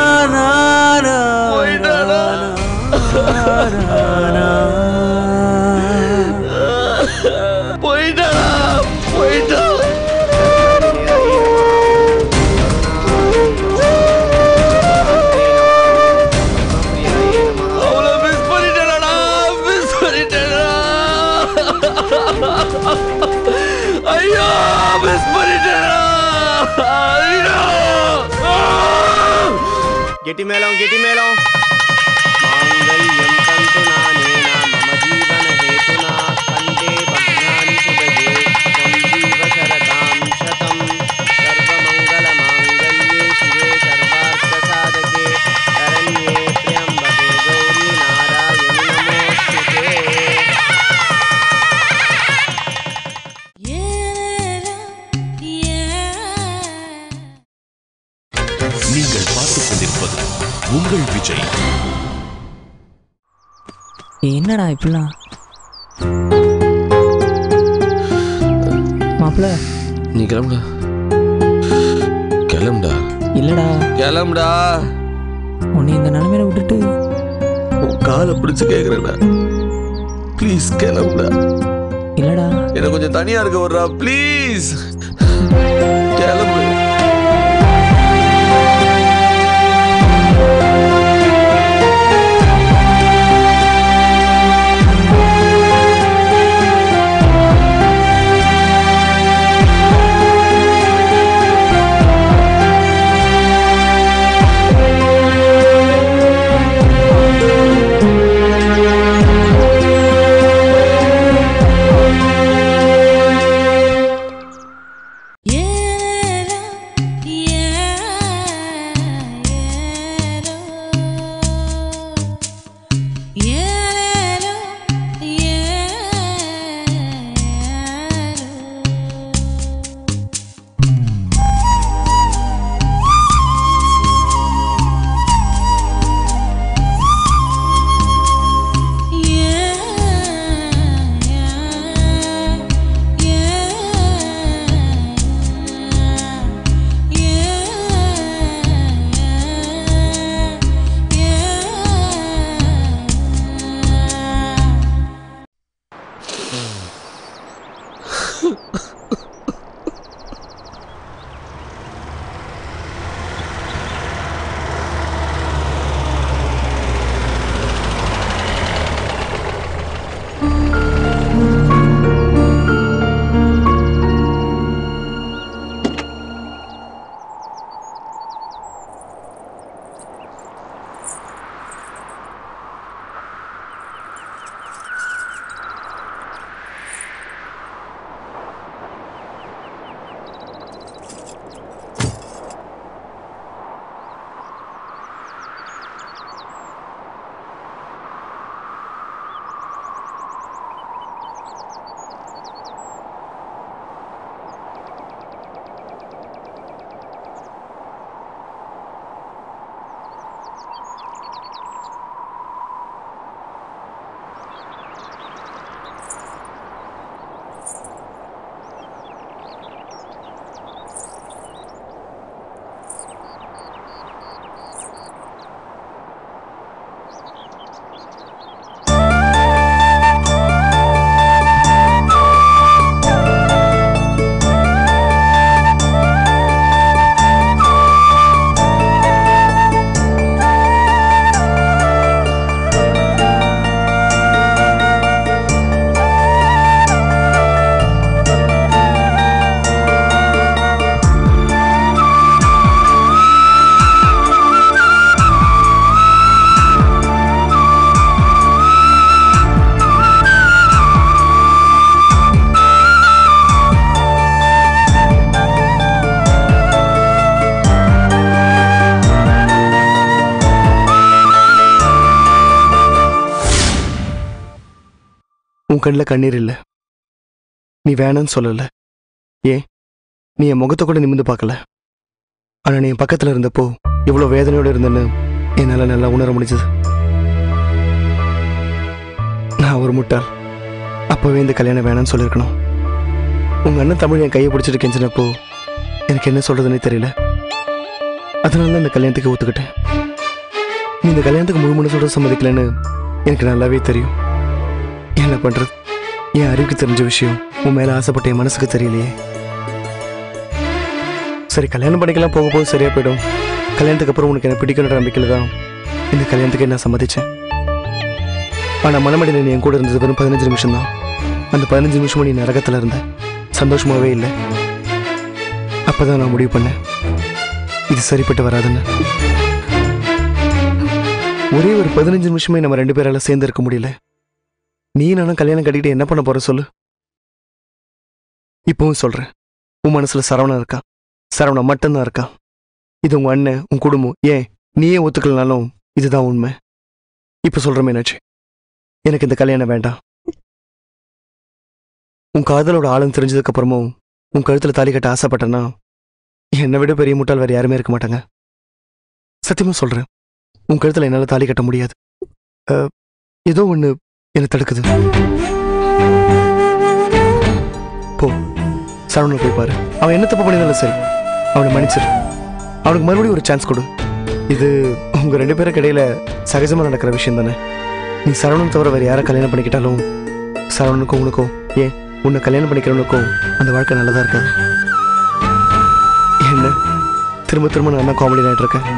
గట్టి మేళం గట్టి మేళం మాంగళ్యం తంతు నానేన మమ జీవన హేతునా కంటే భద్రాని సుభగే త్వం జీవ శరదాం శతం సర్వమంగళ మాంగళ్యే శివే సర్వార్థ సాధకే శరణ్యే త్ర్యంబకే గౌరీ నారాయణి నమోస్తుతే நீங்கள் பார்த்துக் கொண்டிருப்பது உங்கள் விஜய். என்னடா இப்படிலாம்? மாப்பிள்ள. நீ கிளம்புடா. கிளம்புடா. இல்லடா. கிளம்புடா. உன்னை இந்த நிலைமையில விட்டுட்டு. உன் காலை பிடிச்சு கேக்குறேன்டா. ப்ளீஸ் கிளம்புடா. இல்லடா. எனக்கு கொஞ்சம் தனியா இருக்க விடுறா. ப்ளீஸ் கண்ணில் கண்ணீர் இல்லை. நீ வேணான்னு சொல்லலை. ஏன்? நீ என் முகத்தை கூட நிமிந்து பார்க்கல. ஆனால் நீ என் பக்கத்தில் இருந்தப்போ இவ்வளோ வேதனையோடு இருந்தேன்னு என்னால் நல்லா உணர முடிஞ்சது. நான் ஒரு முட்டாள். அப்போவே இந்த கல்யாணம் வேணாம்னு சொல்லியிருக்கணும். உங்கள் அண்ணன் தமிழ் என் கையை பிடிச்சிட்டு கெஞ்சினப்போ எனக்கு என்ன சொல்கிறதுனே தெரியல. அதனால தான் இந்த கல்யாணத்துக்கு ஒத்துக்கிட்டேன். நீ இந்த கல்யாணத்துக்கு முழு மனசோட சம்மதிக்கலன்னு எனக்கு நல்லாவே தெரியும். என்ன பண்றது? என் அறிவுக்கு தெரிஞ்ச விஷயம்? உன் மேல ஆசைப்பட்ட என் மனசுக்கு தெரியலையே. சரி கல்யாணம் பண்ணிக்கலாம் போக போக சரியா போயிடும். கல்யாணத்துக்கு அப்புறம் உனக்கு என்ன பிடிக்கணுன்ற நம்பிக்கையில தான் இந்த கல்யாணத்துக்கு என்ன சம்மதிச்சேன். ஆனா மனமடியில் நீ என் கூட இருந்தது வெறும் பதினஞ்சு நிமிஷம் தான். அந்த பதினஞ்சு நிமிஷமும் நீ நரகத்துல இருந்த. சந்தோஷமாவே இல்லை. அப்பதான் நான் முடிவு பண்ணேன். இது சரிப்பட்டு வராதுன்னு. ஒரே ஒரு பதினஞ்சு நிமிஷமே நம்ம ரெண்டு பேரால சேர்ந்து இருக்க முடியல. நீ நானும் கல்யாணம் கட்டிக்கிட்டு என்ன பண்ண போற சொல்லு? இப்பவும் சொல்றேன். உன் மனசுல சரவணன் இருக்கா? சரவணன் மட்டும்தான் இருக்கா? இது உங்க அண்ணன் உன் குடும்பம். ஏன்? நீயே ஒத்துக்கலனாலும் இதுதான் உண்மை. இப்ப சொல்ற மீனாட்சி எனக்கு இந்த கல்யாணம் வேண்டாம். உன் காதலோட ஆழம் தெரிஞ்சதுக்கு அப்புறமும் உன் கழுத்துல தாலி கட்ட ஆசைப்பட்டேன்னா என்னை விட பெரிய முட்டால் வேற யாருமே இருக்க மாட்டாங்க. சத்தியமா சொல்றேன். உன் கழுத்துல என்னால தாலி கட்ட முடியாது. ஏதோ ஒன்று என்னை தடுக்குது? போ. சரவணன் போய் பாரு. அவன் என்ன தப்பு பண்ணியிருந்தாலும் சரி. அவனை மன்னிச்சிரு. அவனுக்கு மறுபடியும் ஒரு சான்ஸ் கொடு. இது உங்க ரெண்டு பேருக்கு இடையில சகஜமா நடக்கிற விஷயம் தானே? நீ சரவணன் தவிர வேற யாரை கல்யாணம் பண்ணிக்கிட்டாலும் சரவணனுக்கும் உனக்கும் ஏன் உன்னை கல்யாணம் பண்ணிக்கிறவனுக்கும் அந்த வாழ்க்கை நல்லதா இருக்காது என்ன? திரும்ப திரும்ப நான் என்ன காமெடி ஆகிட்டு இருக்கேன்?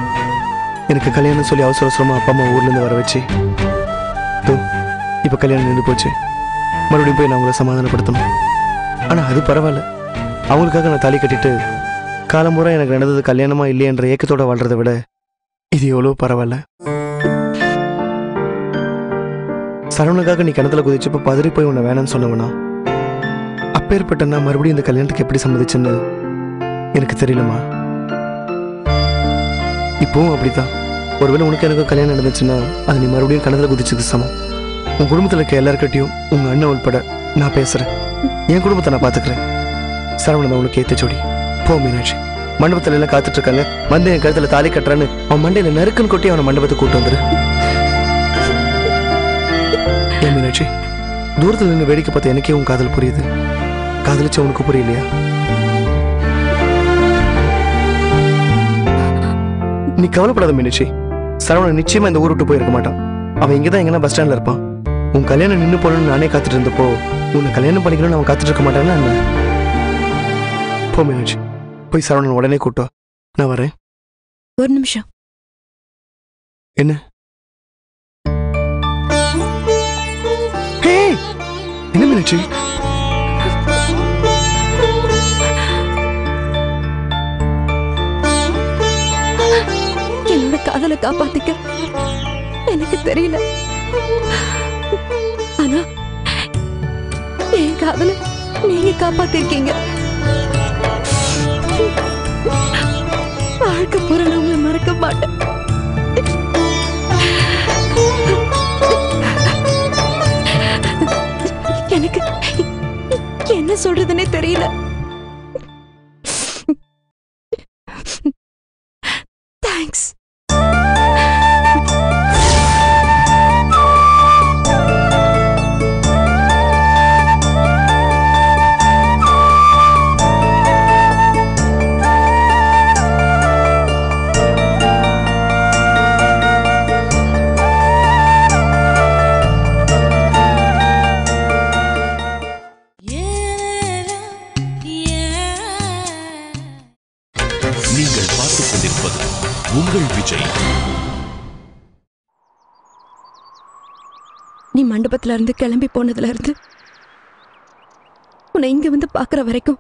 எனக்கு கல்யாணம் சொல்லி அவசர அவசரமாக அப்பா அம்மா ஊர்லேருந்து வர வச்சு இப்போ கல்யாணம் நின்று போச்சு. மறுபடியும் போய் நான் அவங்கள சமாதானப்படுத்தணும். ஆனால் அது பரவாயில்ல. அவங்களுக்காக நான் தாலி கட்டிட்டு காலம்பூரா எனக்கு நடந்தது கல்யாணமா இல்லையன்ற ஏக்கத்தோட வாழ்றதை விட இது எவ்வளோ பரவாயில்ல. சரவணுக்காக நீ கிணத்துல குதிச்சப்ப பதறி போய் உன்னை வேணாம்னு சொன்னவனா? அப்பேற்பட்டனா மறுபடியும் இந்த கல்யாணத்துக்கு எப்படி சம்மதிச்சுன்னு எனக்கு தெரியலம்மா. இப்பவும் அப்படித்தான். ஒருவேளை உனக்கு எனக்கு கல்யாணம் நடந்துச்சுன்னா அது நீ மறுபடியும் கிணத்துல குதிச்சதுக்கு சமம். உன் குடும்பத்தில் இருக்க எல்லாருக்கிட்டையும் உங்க அண்ணன் உள்பட நான் பேசுறேன். என் குடும்பத்தை நான் பார்த்துக்கிறேன் சரவணன் உனக்கு ஏத்த ஜோடி. போ மீனாட்சி. மண்டபத்துல எல்லாம் காத்துட்டு இருக்காங்க. வந்து என் கழுத்துல தாலி கட்டுறான்னு அவன் மண்டையில நெருக்குன்னு கொட்டி அவனை மண்டபத்தை கூட்டு வந்துரு. ஏன் மீனாட்சி? தூரத்துல நின்று வேடிக்கை பார்த்த எனக்கே உன் காதல் புரியுது. காதலிச்ச உனக்கு புரியலையா? நீ கவலைப்படாத மீனாட்சி. சரவணன் நிச்சயமா இந்த ஊர் விட்டு போயிருக்க மாட்டான். அவன் இங்கதான் எங்கன்னா பஸ் ஸ்டாண்ட்ல இருப்பான். உன் கல்யாணம் நின்று போகணும்னு நானே காத்துட்டு இருந்தப்போ உன்னை கல்யாணம் பண்ணிக்கணும்னு அவன் காத்துட்டு இருக்க மாட்டான்னா என்ன போ மீனாட்சி. போய் சரவணன் உடனே கூட்டு வா. நான் வரேன். ஒரு நிமிஷம். என்ன! என்ன மீனாட்சி? என்னோட காதலை காப்பாத்திக்க எனக்கு தெரியல. ஆனா என் காதல நீங்க காப்பாத்திருக்கீங்க. வாழ்க்கை பூரா நான் உங்களை மறக்க மாட்டேன். எனக்கு என்ன சொல்றதுன்னே தெரியல. தேங்க்ஸ் நீ மண்டபத்துல இருந்து கிளம்பி போனதுல இருந்து உன்னை இங்க வந்து பாக்குற வரைக்கும்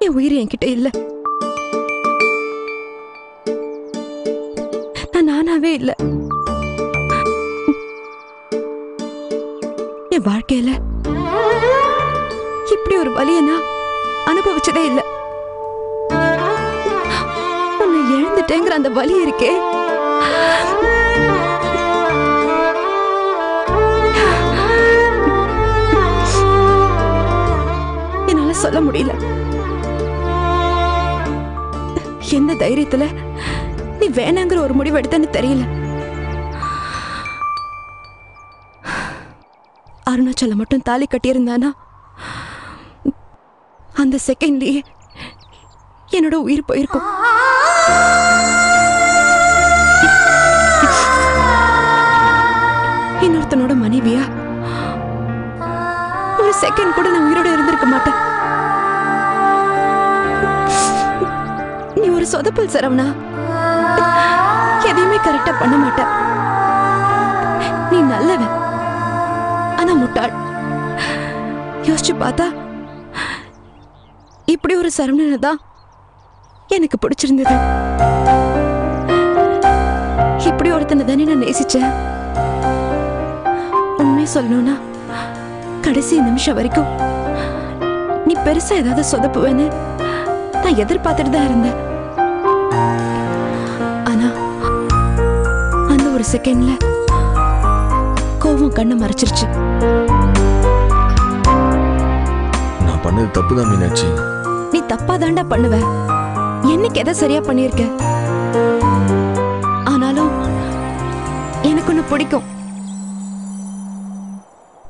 என் உயிர் என்கிட்ட இல்ல. நான் நானாவே இல்ல. என் வாழ்க்கையில இப்படி ஒரு வலிய நான் அனுபவிச்சதே இல்ல. உன்னை இழந்துட்டேங்கிற அந்த வலி இருக்கே. சொல்ல முடியல. என்ன தைரியத்துல நீ வேணாங்கிற ஒரு முடிவு எடுத்தேன்னு தெரியல. அருணாச்சலம் மட்டும் தாலி கட்டியிருந்தானா? அந்த செகண்ட்லயே என்னோட உயிர் போயிருக்கும். இன்னொருத்தனோட மனைவியா? ஒரு செகண்ட் கூட நான் உயிரோட இருந்திருக்க மாட்டேன். ஒரு சொதப்பல் சரவணா எதையுமே கரெக்டா பண்ண மாட்ட நீ நல்லவன். ஆனா முட்டாள். யோசிச்சு பார்த்தா இப்படி ஒரு சரவணனை தான் எனக்கு பிடிச்சிருந்தது. இப்படி ஒருத்தனை தானே நான் நேசிச்சேன். உண்மை சொல்லணும்னா கடைசி நிமிஷம் வரைக்கும் நீ பெருசா ஏதாவது சொதப்புவேன்னு நான் எதிர்பார்த்துட்டு தான் இருந்தேன். ஒரு செகண்ட்ல கோவம் கண்ணை மறைச்சிருச்சு. நான் பண்ணது தப்பு தான் மீனாட்சி. நீ தப்பா தாண்டா பண்ணுவ. என்னைக்கு எதை சரியா பண்ணியிருக்க? ஆனாலும் எனக்கு ஒண்ணு பிடிக்கும்.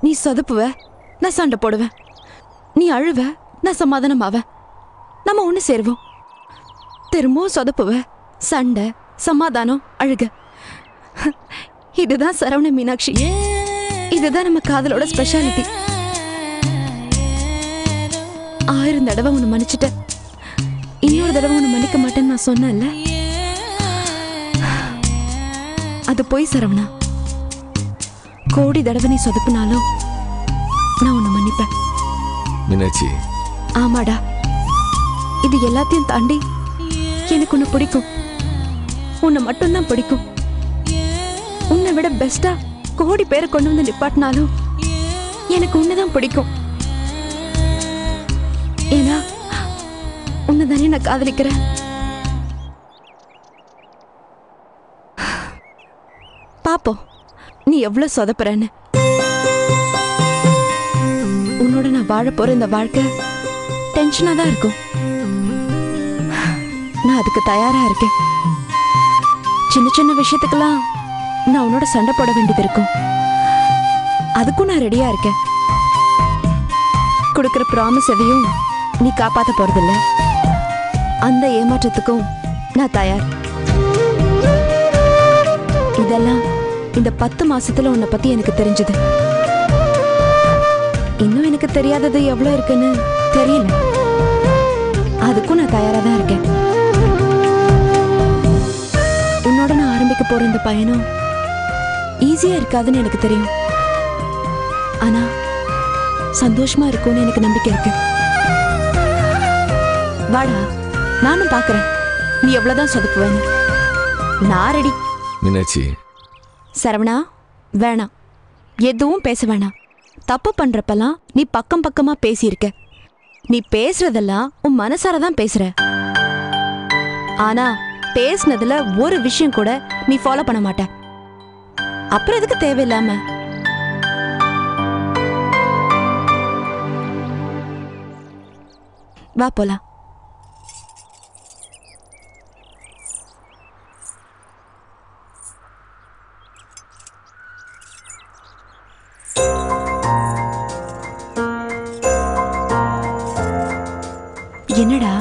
நீ சொதப்புவ நான் சண்டை போடுவேன் நீ அழுவ நான் சமாதானம் ஆவேன் நம்ம ஒண்ணு சேருவோம். திரும்பவும் சொதப்புவ சண்டை சமாதானம் அழுக. இதுதான் சரவண மீனாட்சி. இதுதான் நம்ம காதலோட ஸ்பெஷாலிட்டி ஆயிரம் தடவை உன்னை மன்னிச்சிட்டேன். இன்னொரு தடவை உன்னை மன்னிக்க மாட்டேன்னு நான் சொன்னேன்ல. அது போய் சரவணா. கோடி தடவை நீ சொதப்புனாலும் நான் உன்னை மன்னிப்பேன். மீனாட்சி. ஆமாடா. இது எல்லாத்தையும் தாண்டி எனக்கு உன்னை பிடிக்கும். உன்னை மட்டும்தான் பிடிக்கும். உன்னை விட பெஸ்டா கோடி பேரை கொண்டு வந்து நிப்பாட்டினாலும் எனக்கு உன்னைதான் பிடிக்கும். ஏன்னா உன்னை தானே நான் காதலிக்கிறேன். பாப்போம் நீ எவ்வளவு சொதப்புறன்னு. உன்னோட நான் வாழ போற இந்த வாழ்க்கை டென்ஷனா தான் இருக்கும். நான் அதுக்கு தயாரா இருக்கேன். சின்ன சின்ன விஷயத்துக்கெல்லாம் நான் உன்னோட சண்டை போட வேண்டியது இருக்கும். அதுக்கும் நான் ரெடியா இருக்கேன். கொடுக்குற ப்ராமிஸ் எதையும் நீ காப்பாத்த போறதில்ல. அந்த ஏமாற்றத்துக்கும் நான் தயார். இதெல்லாம் இந்த பத்து மாசத்துல உன்னை பத்தி எனக்கு தெரிஞ்சது. இன்னும் எனக்கு தெரியாதது எவ்வளவு இருக்குன்னு தெரியல. அதுக்கும் நான் தயாரா தான் இருக்கேன். உன்னோட நான் ஆரம்பிக்க போற இந்த பயணம் ஈஸியா இருக்காதுன்னு எனக்கு தெரியும். ஆனா சந்தோஷமா இருக்கும்னு எனக்கு நம்பிக்கை இருக்கு. வாடா நானும் பாக்குறேன். நீ எவ்வளவுதான் சொதப்புவேன்னு. நான் ரெடி மீனாட்சி. சரவணா வேணாம். எதுவும் பேச வேணாம். தப்பு பண்றப்பெல்லாம் நீ பக்கம் பக்கமா பேசியிருக்க. நீ பேசுறதெல்லாம் உன் மனசார தான் பேசுற. ஆனா பேசுனதுல ஒரு விஷயம் கூட நீ ஃபாலோ பண்ண மாட்ட. அப்புறம் எதுக்கு தேவையில்லாம? வா போலாம். என்னடா?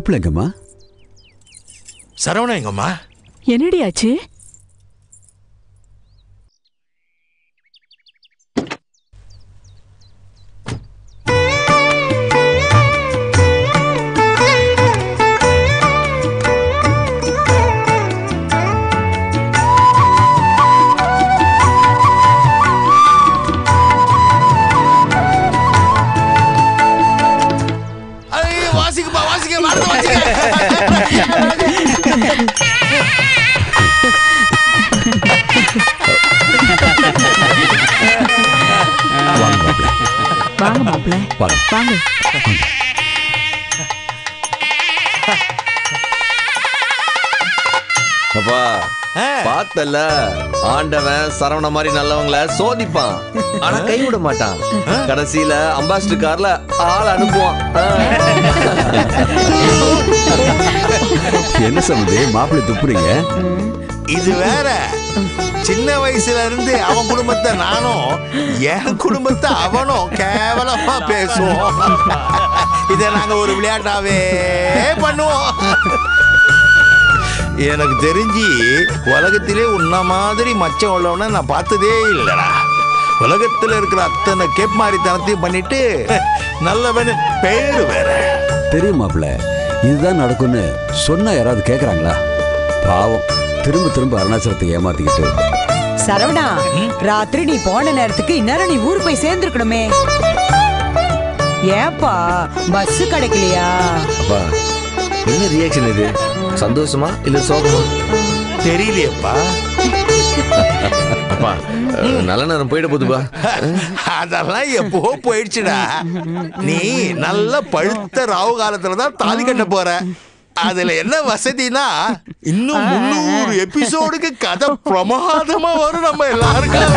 மீனாட்சி மாப்பிள்ளை எங்கம்மா சரவணன் எங்கம்மா? என்னடி ஆச்சு? பார்த்தல ஆண்டவன் சரவண மாதிரி நல்லவங்கள சோதிப்பான். ஆனா கை விட மாட்டான். கடைசியில அம்பாசிடர் கார்ல ஆள் அனுப்புவான். என்ன சம்பந்தி மாப்பிள்ளை துப்புறீங்க? இது வேற. சின்ன வயசுல இருந்து அவன் குடும்பத்தை நானும் என் குடும்பத்தை அவனும் கேவலமா பேசுவோம். இதை நாங்க ஒரு விளையாட்டாவே பண்ணுவோம். எனக்கு தெரிஞ்சு உலகத்திலே உன்ன மாதிரி மச்சம் உள்ளவன நான் பார்த்ததே இல்லடா. உலகத்துல இருக்கிற அத்தனை கேப் மாதிரித்தனத்தையும் பண்ணிட்டு நல்லவன் பேரு வேற. தெரியும் மாப்பிள்ளை இதுதான் நடக்கும்னு சொன்னா யாராவது கேக்குறாங்களா? பாவம் திரும்ப திரும்ப அருணாச்சலத்தை ஏமாத்திக்கிட்டு. சரவணா ராத்திரி நீ போன நேரத்துக்கு இந்நேரம் நீ ஊர் போய் சேர்ந்துருக்கணுமே. ஏப்பா பஸ் கிடைக்கலையா? அப்பா என்ன ரியாக்ஷன் இது? சந்தோஷமா இல்ல சோகமா? தெரியலையப்பா. அப்பா நல்ல நேரம் போயிட போதுப்பா அதெல்லாம் எப்போ போயிடுச்சுடா. நீ நல்ல பழுத்த ராவு காலத்துல தான் தாலி கட்ட போற. அதுல என்ன வசதினா இன்னும் முன்னூறு எபிசோடுக்கு கதை பிரமாதமா வரும் நம்ம எல்லாருக்கும்.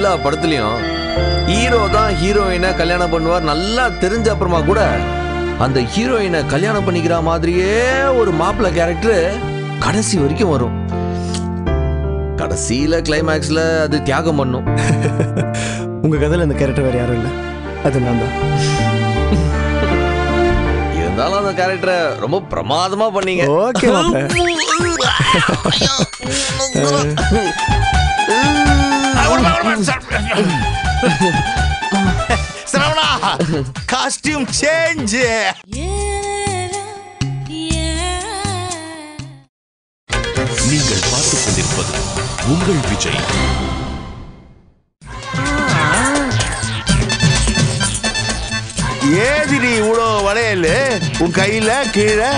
எல்லா படத்துலயும் ஹீரோ தான் ஹீரோயினை கல்யாணம் பண்ணுவார். நல்லா தெரிஞ்ச அப்புறமா கூட அந்த ஹீரோயினை கல்யாணம் பண்ணிக்கிற மாதிரியே ஒரு மாப்பிள்ளை கேரக்டர் கடைசி வரைக்கும் வரும். கடைசியில கிளைமேக்ஸ்ல அது தியாகம் பண்ணும். உங்க கதையில அந்த கேரக்டர் வேற யாரும் இல்ல. அது நான் தான். இருந்தாலும் அந்த கேரக்டரை ரொம்ப பிரமாதமா பண்ணீங்க. ஓகே சரவணா காஸ்டியூம் சேஞ்ச் நீங்கள் பார்த்துக் கொண்டிருப்பது உங்கள் விஜய். ஏதிரி இவ்வளோ வளையல் உன் கையில கீழே.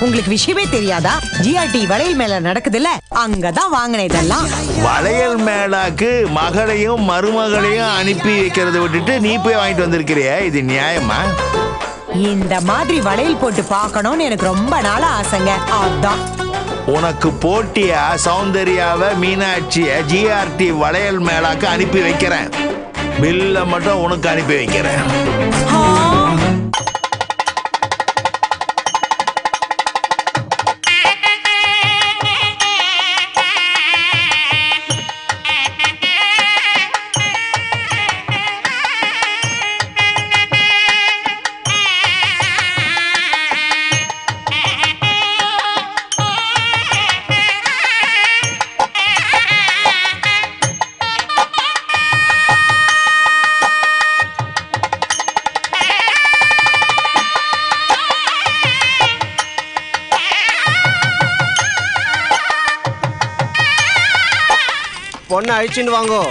உங்களுக்கு விஷயமே தெரியாதா? ஜிஆர்டி வளையல் மேல நடக்குதுல்ல அங்கதான் வாங்கினேன் இதெல்லாம். வளையல் மேலாக்கு மகளையும் மருமகளையும் அனுப்பி வைக்கிறத விட்டுட்டு நீ போய் வாங்கிட்டு வந்திருக்கிறிய? இது நியாயமா? இந்த மாதிரி வளையல் போட்டு பார்க்கணும்னு எனக்கு ரொம்ப நாளா ஆசைங்க. அதான். உனக்கு போட்டியா சௌந்தர்யாவை மீனாட்சிய ஜிஆர்டி வளையல் மேலாக்கு அனுப்பி வைக்கிறேன். பில்லை மட்டும் உனக்கு அனுப்பி வைக்கிறேன். அழிச்சுட்டு வாங்கோ.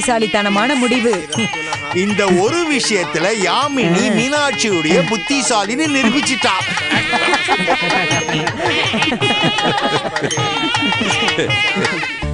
புத்திசாலித்தனமான முடிவு. இந்த ஒரு விஷயத்துல யாமினி மீனாட்சியுடைய புத்திசாலின்னு நிரூபிச்சிட்டா. சாமி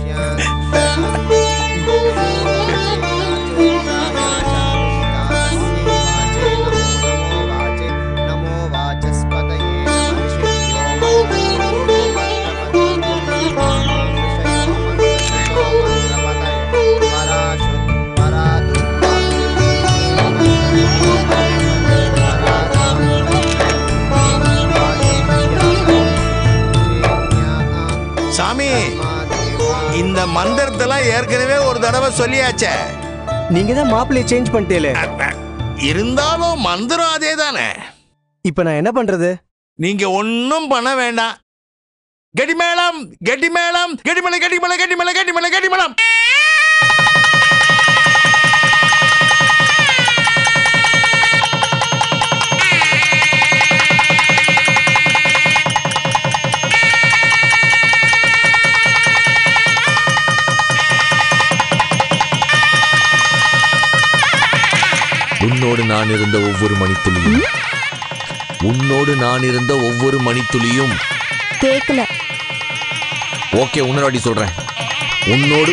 இந்த மந்திரத்தெல்லாம் ஏற்கனவே ஒரு தடவை சொல்லியாச்சே. நீங்க தான் மாப்பிள்ளைய சேஞ்ச் பண்ணிட்டேல இருந்தாலும் மந்திரம் அதே தானே. இப்ப நான் என்ன பண்றது? நீங்க ஒன்னும் பண்ண வேண்டாம். கெடிமேளம் கெடிமேளம் கெடிமலை கெடிமலை கெடிமலை கெடிமலை கெடிமலம் நான் இருந்த ஒவ்வொரு மணித்துளியும். உன்னோடு நான் இருந்த ஒவ்வொரு மணித்துளியும். கேட்கல ஓகே உன்னோடி சொல்றேன். உன்னோடு.